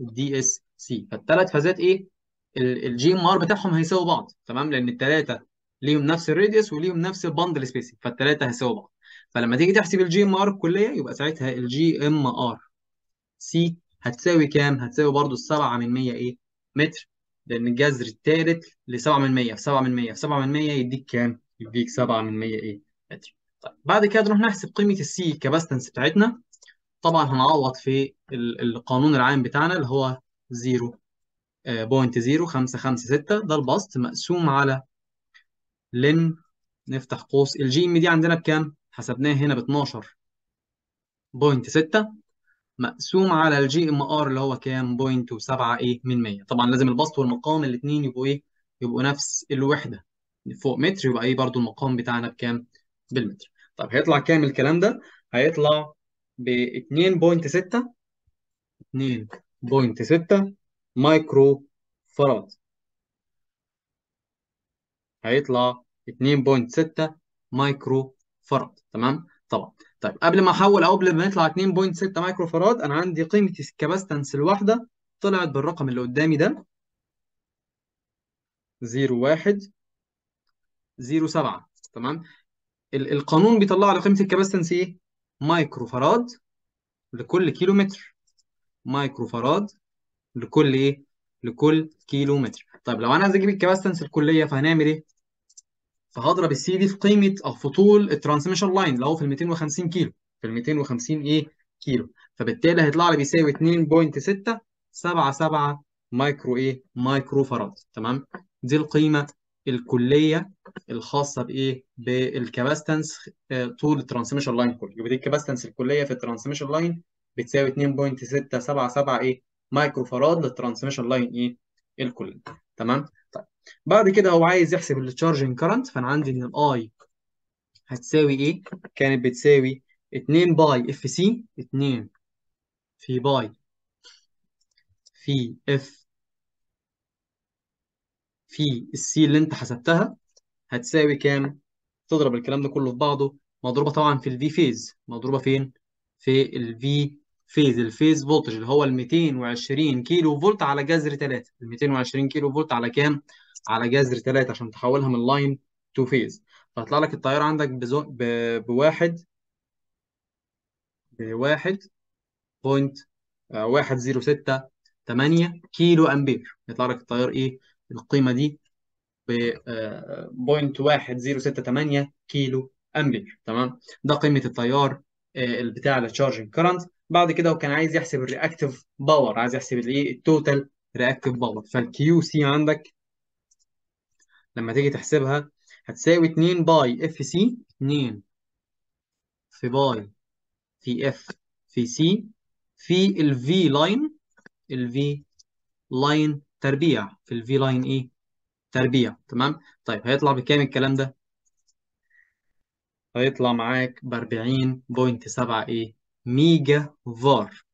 DSC. فالثلاث فازات إيه؟ ال GMR بتاعهم هيساووا بعض تمام؟ لأن الثلاثه ليهم نفس ال radius وليهم نفس ال bundle spacing فالثلاثه هيساووا بعض. فلما تيجي تحسب ال GMR الكليه يبقى ساعتها ال GMRC هتساوي كام؟ هتساوي برضو السبعة من 100 إيه؟ متر لأن الجذر الثالث ل 7 من 100 في 7 من 100 في 7 من 100 يديك كام؟ يديك 7 من 100 إيه؟ متر. طيب بعد كده نروح نحسب قيمة ال C capacitance بتاعتنا طبعا هنعوض في القانون العام بتاعنا اللي هو 0.0556 ده البسط مقسوم على ln نفتح قوس ال GMD عندنا بكام؟ حسبناه هنا ب 12.6 مقسوم على ال GMR اللي هو كام؟ point وسبعة إيه؟ من 100 طبعا لازم البسط والمقام الاثنين يبقوا إيه؟ يبقوا نفس الوحدة. فوق متر يبقى إيه؟ برضو المقام بتاعنا بكام؟ بالمتر. طب هيطلع كام الكلام ده؟ هيطلع ب 2.6 2.6 micro farad. هيطلع 2.6 micro farad. تمام؟ طبعا. طيب قبل ما أحول أو قبل ما يطلع 2.6 micro farad أنا عندي قيمة ال capacitance الواحدة طلعت بالرقم اللي قدامي ده. 01 07 تمام؟ ال- القانون بيطلع لي قيمة ال capacitance إيه؟ micro farad لكل كيلو متر micro farad لكل إيه؟ لكل كيلو متر طيب لو أنا عايز أجيب ال capacitance الكلية فهنعمل إيه؟ فهضرب ال C دي في قيمة أو في طول ال transmission line اللي هو في ال 250 كيلو. في ال 250 إيه؟ كيلو. فبالتالي هيطلع لي بيساوي 2.677 مايكرو إيه؟ micro farad تمام؟ دي القيمة الكلية الخاصة بإيه؟ بال capacitance آه، طول ال transmission line كله. يبقى دي ال capacitance الكلية في ال transmission line بتساوي 2.677 إيه؟ micro farad لل transmission line إيه؟ الكلي تمام؟ طيب بعد كده هو عايز يحسب ال charging current فأنا عندي إن ال I هتساوي إيه؟ كانت بتساوي 2 pi f C 2 في pi في f في ال C اللي أنت حسبتها هتساوي كام؟ تضرب الكلام ده كله في بعضه. مضروبة طبعا في ال V phase مضروبة فين؟ في ال V phase ال phase voltage اللي هو ال 220 كيلو فولت على جذر 3 ال 220 كيلو فولت على كام؟ على جذر 3 عشان تحولها من line to phase فهيطلع لك التيار عندك بزو... ب... بواحد بواحد point آه، واحد zero ستة تمانية كيلو أمبير. يطلع لك التيار إيه؟ القيمة دي ب آه، point واحد zero ستة تمانية كيلو أمبير. تمام؟ ده قيمة التيار آه، بتاع ال charging current بعد كده وكان عايز يحسب ال reactive power عايز يحسب الايه ال total reactive power فال Q C عندك لما تيجي تحسبها هتساوي 2 pi F C 2 في pi في F في C في ال V line ال V line تربيع. في ال V line إيه؟ تربيع. تمام؟ طيب هيطلع بكام الكلام ده؟ هيطلع معاك ب 40.7 إيه؟ ميجا فار.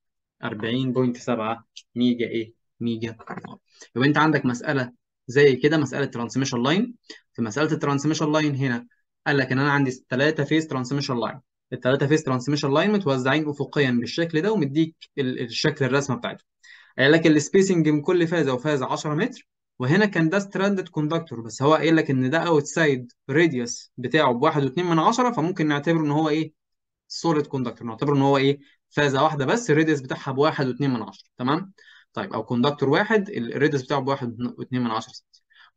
40.7 ميجا إيه؟ ميجا فار. يبقى أنت عندك مسألة زي كده مسألة transmission line في مسألة ال transmission line هنا قال لك إن أنا عندي ثلاثة phase transmission line الثلاثه phase transmission line متوزعين افقيا بالشكل ده ومديك ال- الشكل الرسمة بتاعته. قال لك ال spacing من كل فازه وفازه 10 متر. وهنا كان ده stranded conductor بس هو قايل لك إن ده outside radius بتاعه ب 1.2 من 10 فممكن نعتبره إن هو إيه؟ solid conductor نعتبره إن هو إيه؟ فازه واحدة بس. ال radius بتاعها ب 1.2 من 10 تمام؟ طيب أو conductor واحد ال radius بتاعه ب 1.2 من 10 سم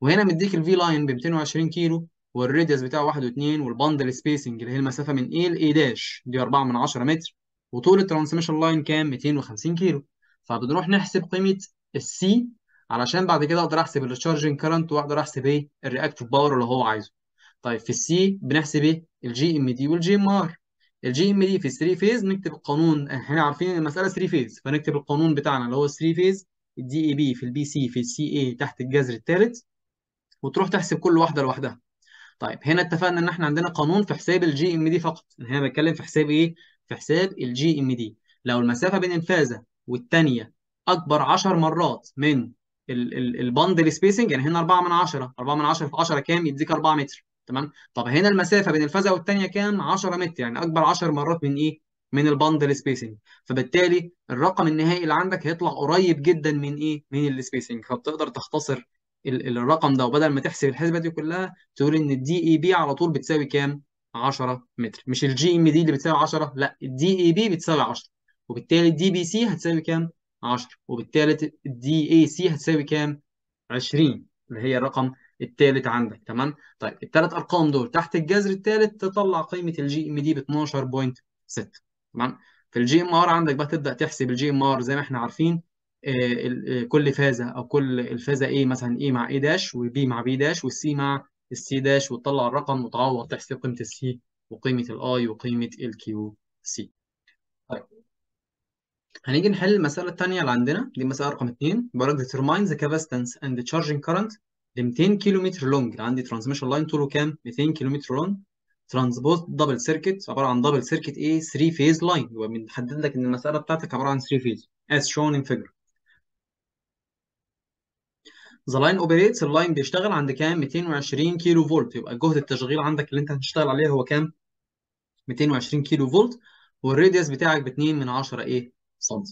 وهنا مديك ال V line ب 220 كيلو وال radius بتاعه 1.2 وال bundle spacing اللي هي المسافة من A ل A dash دي 4 من 10 متر. وطول ال transmission line كام؟ 250 كيلو. فبنروح نحسب قيمة ال C علشان بعد كده أقدر أحسب ال charging current وأقدر أحسب إيه؟ ال reactive power اللي هو عايزه. طيب في ال C بنحسب إيه؟ ال GMD وال GMR ال GMD في 3 phase نكتب القانون. إحنا عارفين ان المسألة 3 phase فنكتب القانون بتاعنا اللي هو 3 فيز الدي اي بي في البي سي في السي اي تحت الجذر الثالث وتروح تحسب كل واحدة لوحدها. طيب هنا اتفقنا إن إحنا عندنا قانون في حساب ال GMD فقط. هنا بتكلم في حساب إيه؟ في حساب ال GMD لو المسافة بين الفازة والثانيه أكبر 10 مرات من ال bundle spacing يعني هنا 4 من 10 4 من 10 في 10 كام؟ يديك 4 متر. تمام؟ طب هنا المسافة بين الفازه والثانيه كام؟ 10 متر يعني أكبر 10 مرات من إيه؟ من ال bundle spacing فبالتالي الرقم النهائي اللي عندك هيطلع قريب جدا من إيه؟ من ال spacing فبتقدر تختصر ال- الرقم ده وبدل ما تحسب الحسبة دي كلها تقول إن ال D A B على طول بتساوي كام؟ 10 متر. مش ال GMD اللي بتساوي 10 لا ال D A B بتساوي 10 وبالتالي ال D B C هتساوي كام؟ 10 وبالتالي ال D A C هتساوي كام؟ 20 اللي هي الرقم الثالث عندك تمام؟ طيب الثلاث أرقام دول تحت الجذر الثالث تطلع قيمة ال GMD ب 12.6 تمام؟ في ال GMR عندك بقى تبدأ تحسب ال GMR زي ما إحنا عارفين آه، آه، كل فازة أو كل الفازة A مثلا A مع A dash وB مع B dash وال C مع ال C dash وتطلع الرقم وتعوض تحسب قيمة السي وقيمة الاي وقيمة الكيو سي طيب هنيجي نحل المسألة الثانية اللي عندنا دي مسألة رقم 2 بيقول لك determine the capacitance and the charging current ل 200 كيلو متر long عندي transmission line طوله كام؟ 200 كيلو متر long transpose double circuit عبارة عن double circuit إيه 3 phase line يبقى بنحدد لك إن المسألة بتاعتك عبارة عن 3 phase as shown in figure. the line operates ال line بيشتغل عند كام؟ 220 كيلو فولت يبقى جهد التشغيل عندك اللي انت هتشتغل عليه هو كام؟ 220 كيلو فولت وال radius بتاعك ب 2 من 10 إيه سم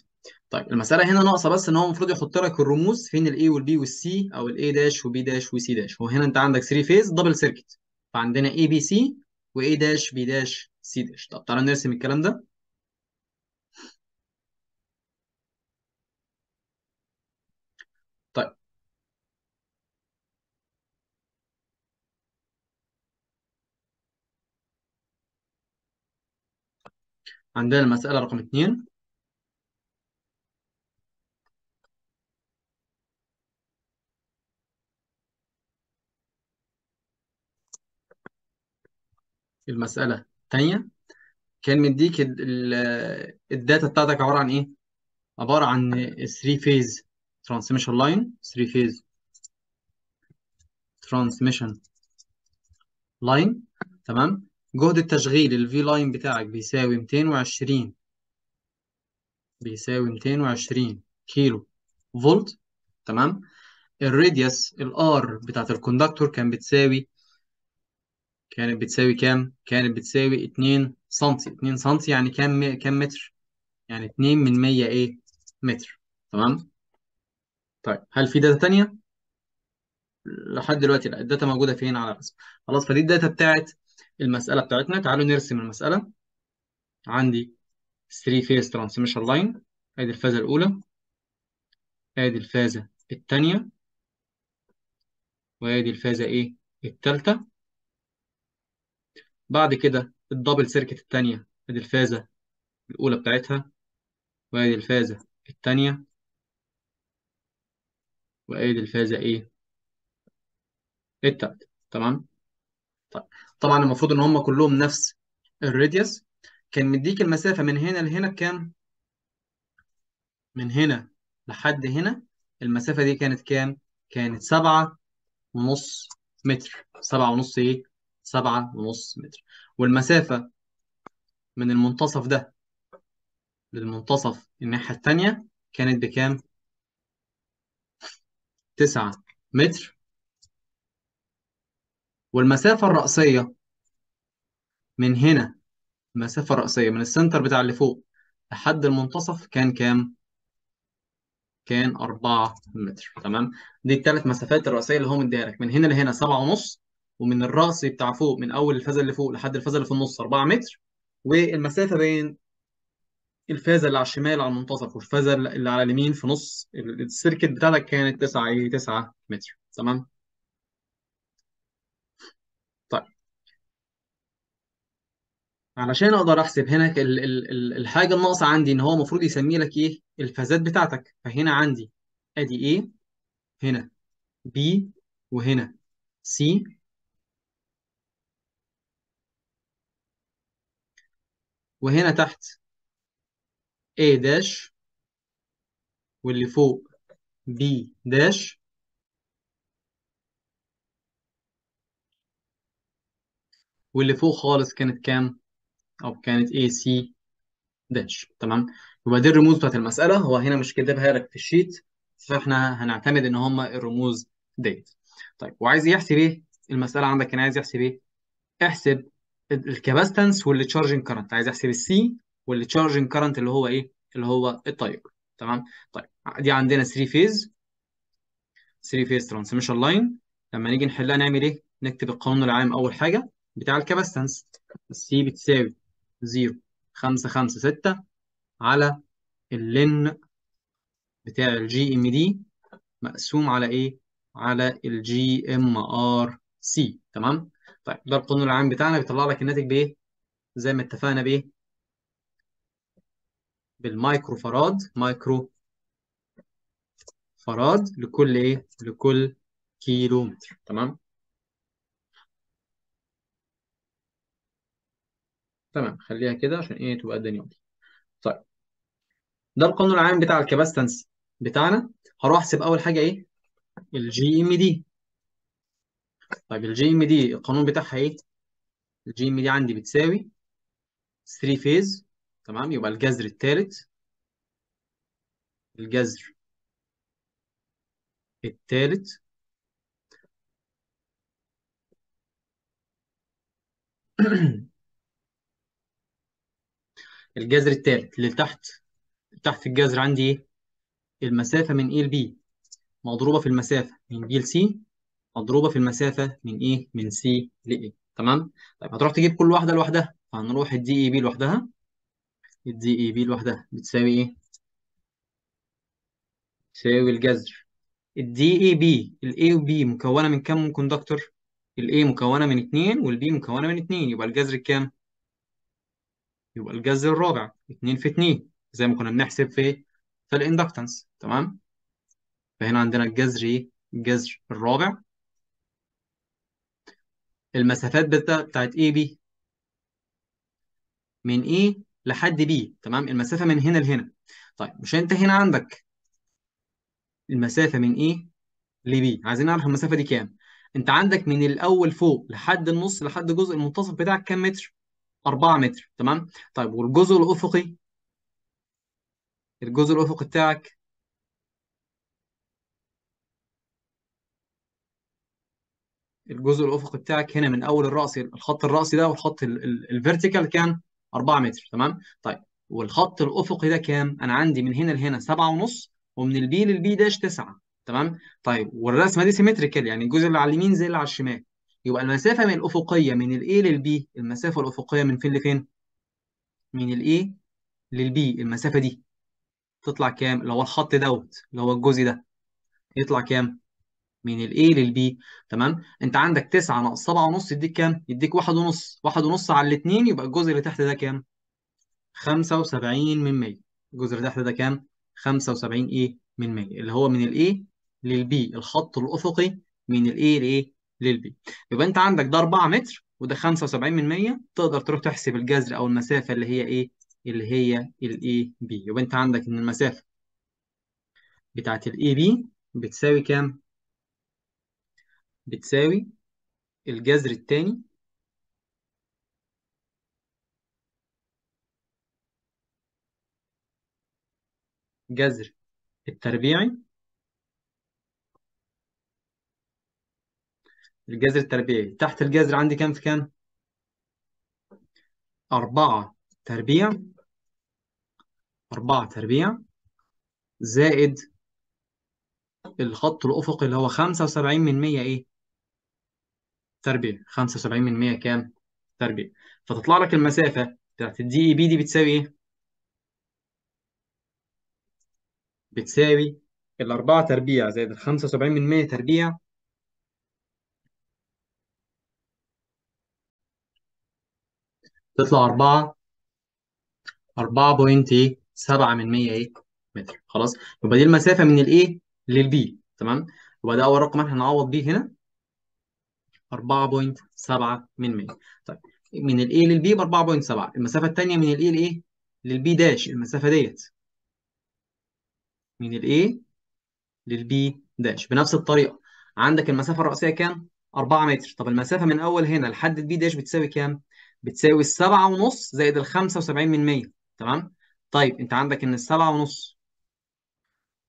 طيب المسألة هنا ناقصة بس إن هو المفروض يحط لك الرموز فين الاي والبي والسي أو الاي داش وبي داش وسي داش هو هنا أنت عندك 3 phase double circuit فعندنا A B C و A dash B dash C dash طب تعالى نرسم الكلام ده. طيب. عندنا المسألة رقم 2 المسألة الثانية كان مديك ال- ال- الداتا بتاعتك عبارة عن إيه؟ عبارة عن 3 phase transmission line 3 phase transmission line تمام؟ جهد التشغيل ال V line بتاعك بيساوي 220 بيساوي 220 كيلو فولت. تمام؟ ال radius ال R بتاعت ال conductor كان بتساوي كانت بتساوي كام؟ كانت بتساوي 2 سم 2 سم يعني كام كام متر؟ يعني 2 من 100 إيه؟ متر تمام؟ طيب هل في data تانية؟ لحد دلوقتي لا ال data موجودة فين على الرسم خلاص فدي ال data بتاعت المسألة بتاعتنا تعالوا نرسم المسألة عندي 3 phase transmission line ادي الفازة الأولى ادي الفازة الثانية وادي الفازة إيه؟ الثالثة بعد كده ال double circuit الثانية ادي الفازة الأولى بتاعتها وادي الفازة الثانية وادي الفازة إيه؟ التالتة تمام؟ طيب طبعا المفروض إن هم كلهم نفس ال radius كان مديك المسافة من هنا لهنا بكام؟ من هنا لحد هنا المسافة دي كانت كام؟ كانت سبعة ونص متر سبعة ونص إيه؟ سبعة ونص متر. والمسافة من المنتصف ده للمنتصف الناحية التانية كانت بكام؟ تسعة متر. والمسافة الرأسية من هنا المسافة الرأسية من السنتر بتاع اللي فوق لحد المنتصف كان كام؟ كان 4 متر. تمام؟ دي الثلاث مسافات الرئيسيه اللي هو مديها لك. من هنا لهنا 7 ونص ومن الرأس بتاع فوق من أول الفازة اللي فوق لحد الفازة اللي في النص 4 متر. والمسافة بين الفازة اللي على الشمال على المنتصف والفازة اللي على اليمين في نص السيركت بتاعتك كانت 9 إيه 9 متر. تمام؟ طيب. علشان أقدر أحسب هنا ال ال ال الحاجة الناقصة عندي إن هو المفروض يسمي لك إيه؟ الفازات بتاعتك. فهنا عندي أدي إيه هنا بي وهنا سي وهنا تحت A داش واللي فوق B داش واللي فوق خالص كانت كام؟ أو كانت AC dash تمام؟ يبقى دي الرموز بتاعت المسألة هو هنا مش كاتبها لك في ال sheet فاحنا هنعتمد إن هما الرموز ديت طيب وعايز يحسب إيه؟ المسألة عندك هنا عايز يحسب إيه؟ احسب ال capacitance وال charging current عايز أحسب ال C وال charging current اللي هو إيه؟ اللي هو التيار تمام؟ طيب دي عندنا 3 phase 3 phase transmission line لما نيجي نحلها نعمل إيه؟ نكتب القانون العام أول حاجة بتاع ال capacitance ال C بتساوي 0 5 5 6 على ال ln بتاع ال GMD مقسوم على إيه؟ على ال GMRC تمام؟ طيب ده القانون العام بتاعنا بيطلع لك الناتج بإيه؟ زي ما اتفقنا بإيه؟ بال micro farad micro farad لكل إيه؟ لكل كيلو متر تمام؟ تمام خليها كده عشان إيه تبقى الدنيا واضحة. طيب ده القانون العام بتاع ال capacitance بتاعنا هروح أحسب أول حاجة إيه؟ ال GMD طيب ال GMD القانون بتاعها إيه؟ ال GMD عندي بتساوي 3 phase تمام؟ يبقى الجذر الثالث الجذر الثالث الجذر الثالث اللي تحت تحت الجذر عندي إيه؟ المسافة من A ل B مضروبة في المسافة من B ل C. مضروبة في المسافة من إيه؟ من C ل A. تمام؟ طيب هتروح تجيب كل واحدة لوحدها. فهنروح الدي اي بي لوحدها. ال DAB لوحدها بتساوي إيه؟ تساوي الجذر. ال DAB ال A و B مكونة من كام conductor ال A مكونة من اتنين وال B مكونة من اتنين. يبقى الجذر كام يبقى الجذر الرابع. 2 في 2 زي ما كنا بنحسب في في ال inductance تمام؟ فهنا عندنا الجذر إيه؟ الجذر الرابع. المسافات بتا... بتاعت AB من إيه لحد بي تمام؟ المسافة من هنا لهنا. طيب مش انت هنا عندك المسافة من إيه لبي عايزين نعرف المسافة دي كام؟ انت عندك من الأول فوق لحد النص لحد الجزء المنتصف بتاعك كام متر؟ 4 متر تمام؟ طيب والجزء الأفقي؟ الجزء الأفقي بتاعك الجزء الافقي بتاعك هنا من أول الرأس الخط الرأسي ده والخط ال vertical كان 4 متر تمام؟ طيب والخط الافقي ده كام؟ أنا عندي من هنا لهنا 7 ونص ومن ال B لل B dash 9 تمام؟ طيب والرسمة دي symmetrical يعني الجزء اللي على اليمين زي اللي على الشمال. يبقى المسافة من الأفقية من ال A لل B المسافة الأفقية من فين لفين؟ من ال A لل B المسافة دي تطلع كام؟ اللي هو الخط دوت اللي هو الجزء ده يطلع كام؟ من ال A لل B تمام؟ انت عندك 9 ناقص 7 ونص يديك كام؟ يديك 1 ونص. 1 ونص على الاثنين يبقى الجزء اللي تحت ده كام؟ 75 من 100 الجزء اللي تحت ده كام؟ 75 إيه؟ من 100 اللي هو من ال A لل B الخط الأفقي من ال A لايه لل B يبقى انت عندك ده 4 متر وده 75 من 100 تقدر تروح تحسب الجذر أو المسافة اللي هي إيه؟ اللي هي ال AB يبقى انت عندك إن المسافة بتاعت الاي بي بتساوي كام؟ بتساوي الجذر الثاني جذر التربيعي الجذر التربيعي تحت الجذر عندي كام في كام؟ أربعة تربيع أربعة تربيع زائد الخط الأفقي اللي هو 75 من 100 إيه؟ تربيع 75 من 100 كام؟ تربيع فتطلع لك المسافة بتاعت الدي إي بي دي بتساوي إيه؟ بتساوي الأربعة تربيع زائد ال 75 من 100 تربيع. تطلع 4 4.7 من 100 إيه؟ متر. خلاص؟ يبقى دي المسافة من الإيه للبي تمام؟ يبقى ده أول رقم إحنا هنعوض بيه هنا. 4.7 من 100 طيب من الايه للبي ب 4.7 المسافة الثانية من الايه لايه للبي داش المسافة ديت. من الايه للبي داش بنفس الطريقة. عندك المسافة الرئيسية كام؟ 4 متر. طب المسافة من أول هنا لحد البي داش بتساوي كام؟ بتساوي السبعة ونص زائد ال 75 من 100 تمام؟ طيب أنت عندك إن السبعة ونص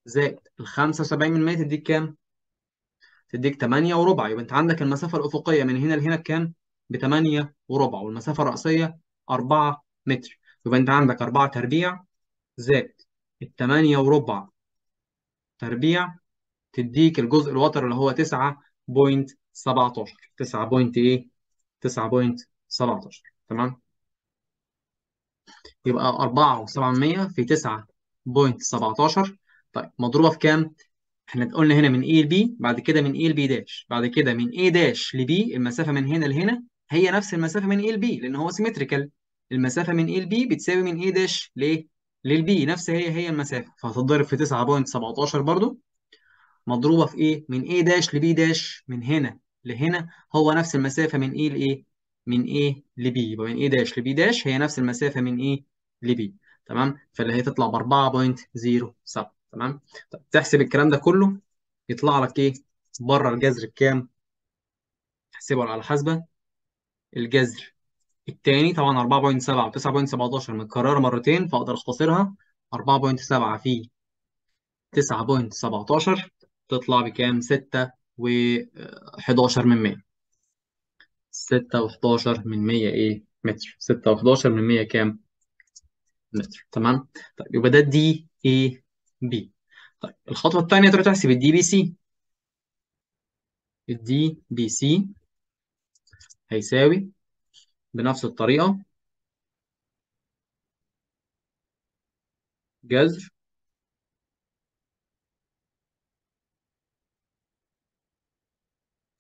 زائد ال 75 من 100 تديك كام؟ تديك 8 وربع. يبقى انت عندك المسافة الأفقية من هنا لهنا بكام؟ ب 8 وربع. والمسافة الرأسية 4 متر. يبقى انت عندك 4 تربيع زائد ال 8 وربع تربيع تديك الجزء الوتر اللي هو 9.17 9 point إيه؟ 9.17 تمام؟ يبقى 4 و700 في 9.17 طيب مضروبة في كام؟ إحنا قلنا هنا من A ل B بعد كده من A ل B dash بعد كده من A dash ل B المسافه من هنا لهنا هي نفس المسافه من A ل B لأن هو سيمتريكال المسافه من A ل B بتساوي من A dash لايه؟ للبي نفس هي هي المسافه فهتتضرب في 9.17 برضو مضروبه في إيه؟ من A داش ل B داش من هنا لهنا هو نفس المسافه من A لايه؟ من A ل B يبقى من A داش ل B داش هي نفس المسافة من A ل B تمام فاللي هي تطلع ب 4.07 تمام؟ طب تحسب الكلام ده كله يطلع لك إيه؟ بره الجذر بكام تحسبه على الحاسبة الجذر. التاني طبعا 4.7 9.17 متكررة مرتين فأقدر أختصرها. 4.7 في 9.17 تطلع بكام؟ 6 و 11 من 100 6 و11 من 100 إيه؟ متر. 6 و11 من 100 كام؟ متر. تمام؟ طيب يبقى ده DAB. طيب الخطوة الثانية تروح تحسب ال DBC ال DBC هيساوي بنفس الطريقة جذر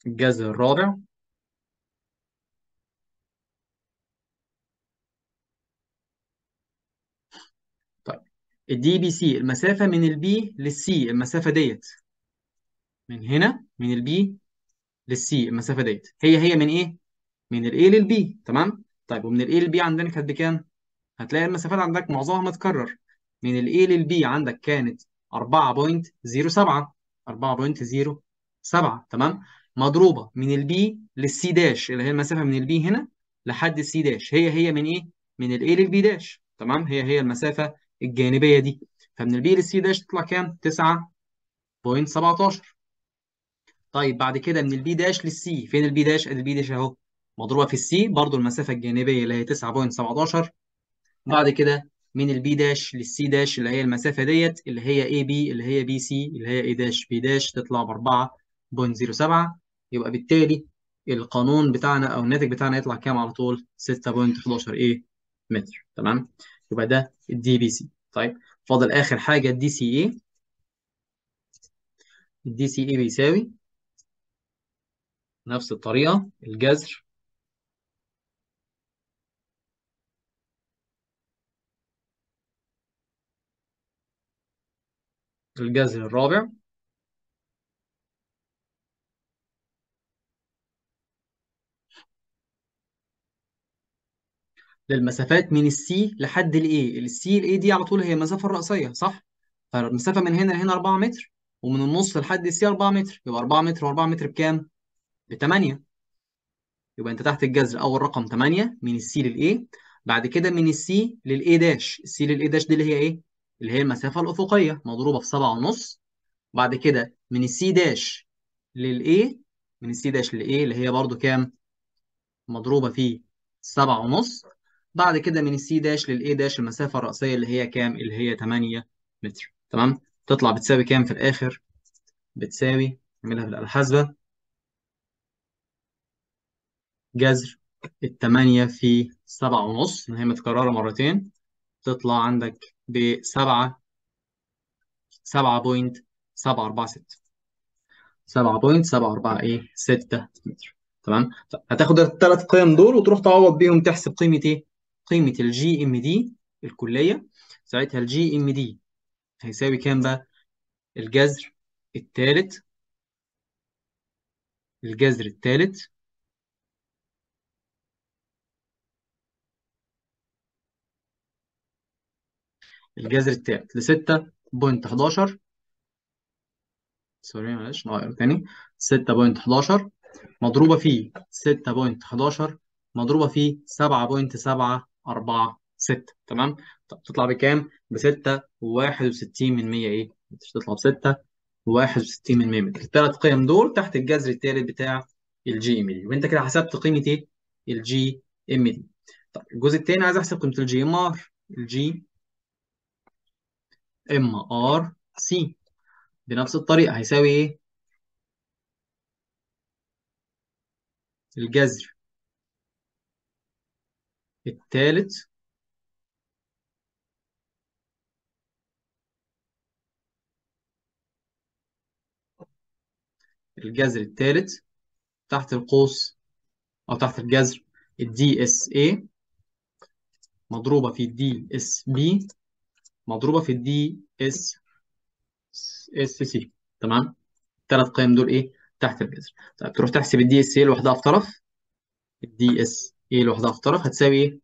الجذر الرابع طيب ال DBC المسافة من ال B لل C المسافة ديت من هنا من ال B لل C المسافة ديت هي هي من إيه؟ من ال A لل B تمام؟ طيب ومن ال A لل B عندنا كانت بكام؟ هتلاقي المسافات عندك معظمها متكرر من ال A لل B عندك كانت 4.07 4.07 تمام؟ مضروبة من ال B لل C dash اللي هي المسافة من ال B هنا لحد ال C dash هي هي من إيه؟ من ال A لل B dash تمام؟ هي هي المسافة الجانبية دي. فمن ال B لل C dash تطلع كام؟ 9.17 طيب بعد كده من ال B dash لل C. فين ال B dash؟ أدي ال B dash أهو. مضروبة في ال C. برضو المسافة الجانبية اللي هي 9.17 بعد كده من ال B dash لل C dash اللي هي المسافة ديت اللي هي AB اللي هي BC اللي هي A dash. B dash تطلع ب 4.07 يبقى بالتالي القانون بتاعنا أو الناتج بتاعنا يطلع كام على طول؟ 6.11 إيه متر. تمام؟ يبقى ده ال DBC طيب فاضل آخر حاجة ال DCA ال DCA بيساوي نفس الطريقة الجذر. الجذر الرابع. للمسافات من السي لحد الاي السي الاي دي على طول هي المسافة الرئيسية صح؟ فالمسافة من هنا لهنا 4 متر ومن النص لحد ال C 4 متر. يبقى 4 متر و4 متر بكام؟ ب 8 يبقى أنت تحت الجذر أول رقم 8 من ال C لل A بعد كده من السي للاي داش السي للاي داش دي اللي هي إيه؟ اللي هي المسافة الأفقية مضروبة في 7 ونص. بعد كده من السي داش للاي من السي داش للاي اللي هي برضو كام؟ مضروبة في 7 ونص. بعد كده من السي داش للاي داش المسافة الرئيسية اللي هي كام؟ اللي هي 8 متر. تمام؟ تطلع بتساوي كام في الآخر؟ بتساوي نعملها بالآلة الحاسبة جذر التمانية في سبعة ونص. إن هي متكررة مرتين. تطلع عندك سبعة point سبعة أربعة إيه؟ ستة متر. تمام؟ هتاخد الثلاث قيم دول وتروح تعوض بيهم تحسب قيمة إيه؟ قيمة GMD الكلية. ساعتها GMD هيساوي كام بقى؟ الجذر الثالث الجذر الثالث الجذر الثالث ل 6.11 سوري معلش نغير تاني. 6.11 مضروبة في 6.11 مضروبة في 7.746 تمام طب تطلع بكام؟ ب 6 و61 من 100 إيه؟ تطلع ب 6 و61 من 100 متر الثلاث قيم دول تحت الجذر الثالث بتاع ال GMD وأنت كده حسبت قيمة إيه؟ ال GMD طب الجزء الثاني عايز أحسب قيمة ال GMR ال G MRC بنفس الطريقة هيساوي إيه؟ الجذر الثالث الجذر الثالث تحت القوس أو تحت الجذر ال DSA مضروبة في ال DSB مضروبة في ال DS SC تمام؟ الثلاث قيم دول إيه؟ تحت الجذر. طيب تروح تحسب ال DSA لوحدها في طرف. ال DSA لوحدها في طرف هتساوي إيه؟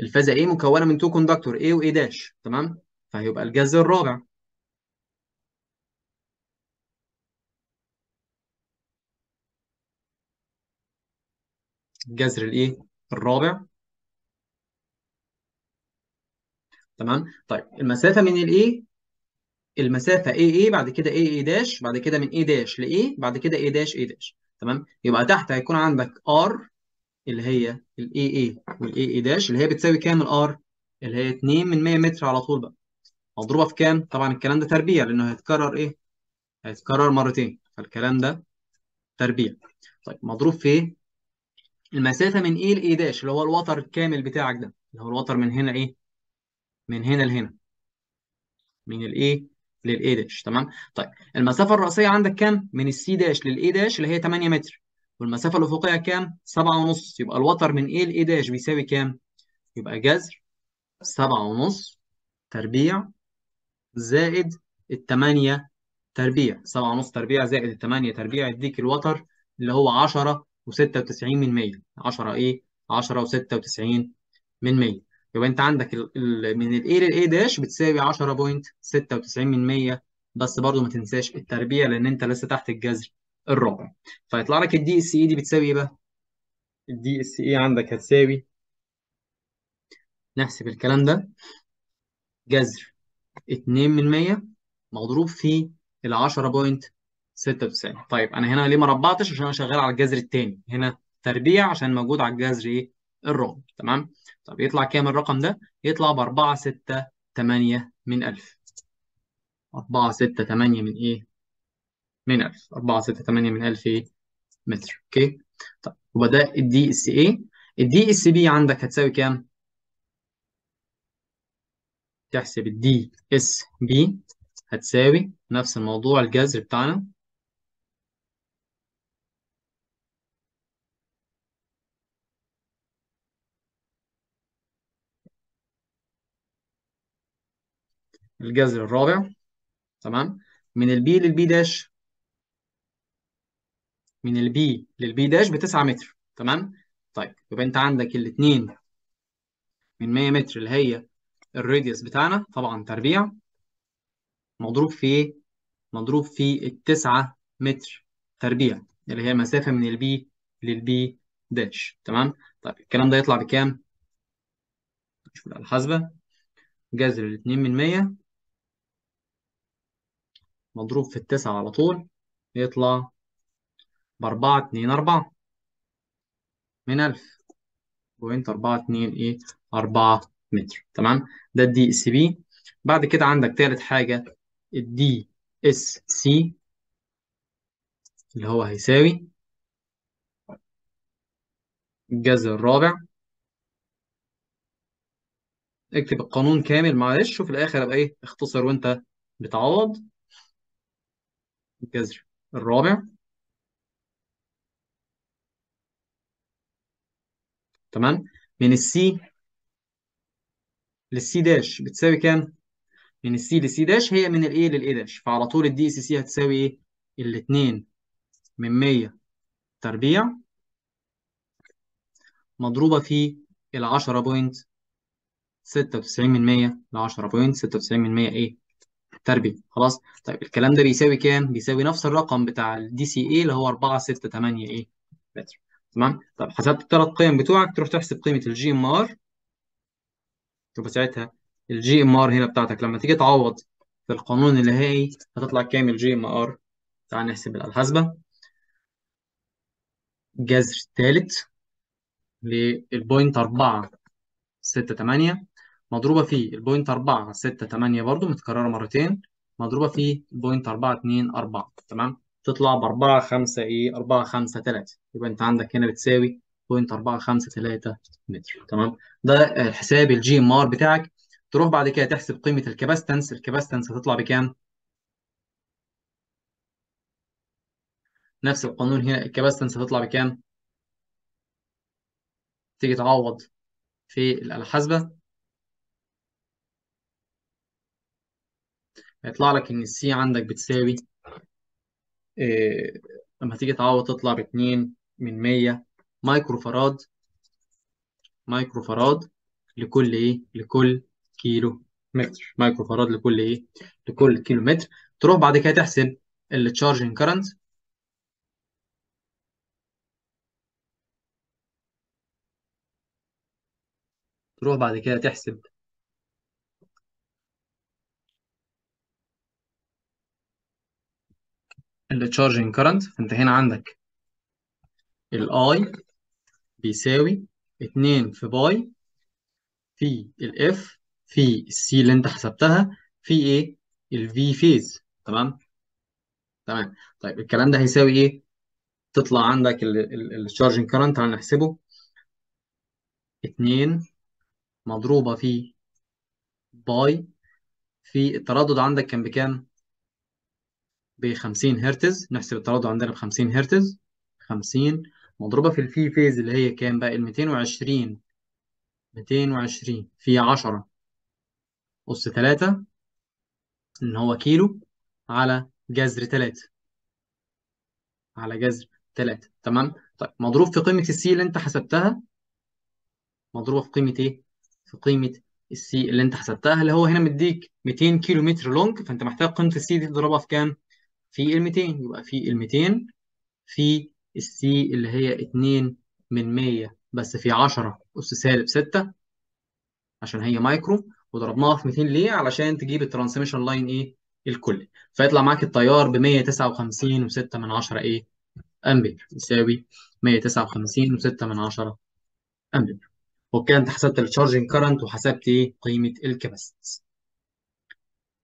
الفازة A مكونة من two conductor A و A dash تمام؟ فهيبقى الجذر الرابع. الجذر الايه؟ الرابع. تمام؟ طيب المسافة من ال A المسافة AA بعد كده A dash بعد كده من A dash ل A بعد كده A dash A dash تمام؟ يبقى تحت هيكون عندك R اللي هي ال AA وال AA dash اللي هي بتساوي كام ال R اللي هي 2 من 100 متر على طول بقى. مضروبة في كام؟ طبعا الكلام ده تربيع لأنه هيتكرر إيه؟ هيتكرر مرتين فالكلام ده تربيع. طيب مضروب في إيه المسافة من A ل A dash اللي هو الوتر الكامل بتاعك ده اللي هو الوتر من هنا إيه؟ من هنا لهنا. من ال A لل A dash تمام؟ طيب المسافة الرئيسيه عندك كام؟ من ال C dash لل A dash اللي هي 8 متر. والمسافة الأفقية كام؟ 7 ونص. يبقى الوتر من A ل A dash؟ بيساوي كام؟ يبقى جذر 7 ونص تربيع زائد التمانية تربيع. سبعة ونص تربيع زائد التمانية تربيع يديك الوتر اللي هو عشرة وستة وتسعين من مية. عشرة إيه؟ عشرة وستة وتسعين من مية. يبقى أنت عندك ال ال من ال A لل A dash بتساوي عشرة point ستة وتسعين من مية. بس برضو ما تنساش التربيع لأن أنت لسه تحت الجذر. الرابع فيطلع لك ال DSA دي بتساوي إيه بقى؟ ال DSA عندك هتساوي نحسب الكلام ده جذر 2 من 100 مضروب في ال 10.96 طيب أنا هنا ليه ما ربعتش؟ عشان أنا شغال على الجذر الثاني هنا تربيع عشان موجود على الجذر إيه؟ الرابع تمام؟ طب يطلع كام الرقم ده؟ يطلع ب 4 6 8 من 1000 4 6 8 من إيه؟ من 1000 4 6 8 من 1000 إيه متر. أوكي؟ طيب يبقى ده ال DSA ال DSB عندك هتساوي كام؟ تحسب ال DSB هتساوي نفس الموضوع الجذر بتاعنا. الجذر الرابع تمام؟ من ال B لل B dash من ال B لل B dash ب 9 متر. تمام؟ طيب يبقى انت عندك الاثنين من 100 متر اللي هي ال radius بتاعنا طبعا تربيع مضروب في إيه مضروب في التسعة متر تربيع اللي هي المسافة من ال B لل B dash تمام؟ طيب الكلام ده يطلع بكام؟ نشوف الحاسبة. جذر الاتنين من مية مضروب في التسعة على طول يطلع بأربعة اتنين أربعة. من ألف؟ point أربعة اتنين إيه؟ أربعة متر. تمام؟ ده ال DSB بعد كده عندك تالت حاجة ال DSC اللي هو هيساوي الجذر الرابع. اكتب القانون كامل معلش وفي الآخر أبقى إيه؟ اختصر وأنت بتعوض الجذر الرابع. تمام؟ من ال C لل C dash بتساوي كام؟ من السي للسي داش هي من الاي للاي داش. فعلى طول ال DSC هتساوي إيه؟ الاثنين من 100 تربيع مضروبة في ال 10.96 من 100 ل 10.96 من 100 إيه؟ تربيع. خلاص؟ طيب الكلام ده بيساوي كام؟ بيساوي نفس الرقم بتاع ال DSA اللي هو 468 إيه؟ متر. تمام؟ طب حسبت الثلاث قيم بتوعك تروح تحسب قيمة ال GMR تبقى ساعتها ال GMR هنا بتاعتك لما تيجي تعوض في القانون هي هتطلع كام ال GMR تعال نحسب الحاسبة. الجذر الثالث لل point 4 6 8 مضروبة في ال point 4 6 8 برضو متكررة مرتين. مضروبة في ال point 4 2 4 تمام؟ تطلع ب 4 5 إيه؟ 4 5 3 يبقى انت عندك هنا بتساوي point 4 5 3 متر. تمام؟ ده حساب ال GMR بتاعك. تروح بعد كده تحسب قيمة ال capacitance. ال capacitance هتطلع بكام؟ نفس القانون هنا. ال capacitance هتطلع بكام؟ تيجي تعوض في الآلة الحاسبة. هيطلع لك إن ال C عندك بتساوي إيه لما تيجي تعوض تطلع ب 2 من 100 micro farad micro farad لكل إيه؟ لكل كيلو متر micro farad لكل إيه؟ لكل كيلو متر تروح بعد كده تحسب ال charging current تروح بعد كده تحسب ال charging current فأنت هنا عندك ال I بيساوي 2 في pi في ال F في ال C اللي انت حسبتها في إيه؟ ال V phase تمام؟ تمام. طيب الكلام ده هيساوي إيه؟ تطلع عندك ال charging current تعال نحسبه 2 مضروبة في pi. في التردد عندك كان بكام؟ ب 50 هرتز. نحسب التردد عندنا ب 50 هرتز. 50 مضروبة في ال V phase اللي هي كام بقى؟ ال 220 220 في 10 أس 3 إن هو كيلو على جذر 3 على جذر 3 تمام؟ طيب مضروب في قيمة ال C اللي أنت حسبتها. مضروبة في قيمة إيه؟ في قيمة ال C اللي أنت حسبتها اللي هو هنا مديك 200 كيلو متر long فأنت محتاج قيمة ال C دي تضربها في كام؟ في ال 200 يبقى في ال 200 في ال C اللي هي 2 من 100 بس في 10 أس سالب 6 عشان هي مايكرو وضربناها في 200 ليه؟ علشان تجيب ال transmission line إيه؟ الكلي فيطلع معاك التيار ب 159 و6 من 10 إيه؟ أمبير يساوي 159 و6 من 10 أمبير وكده أنت حسبت ال charging current وحسبت إيه؟ قيمة ال capacitance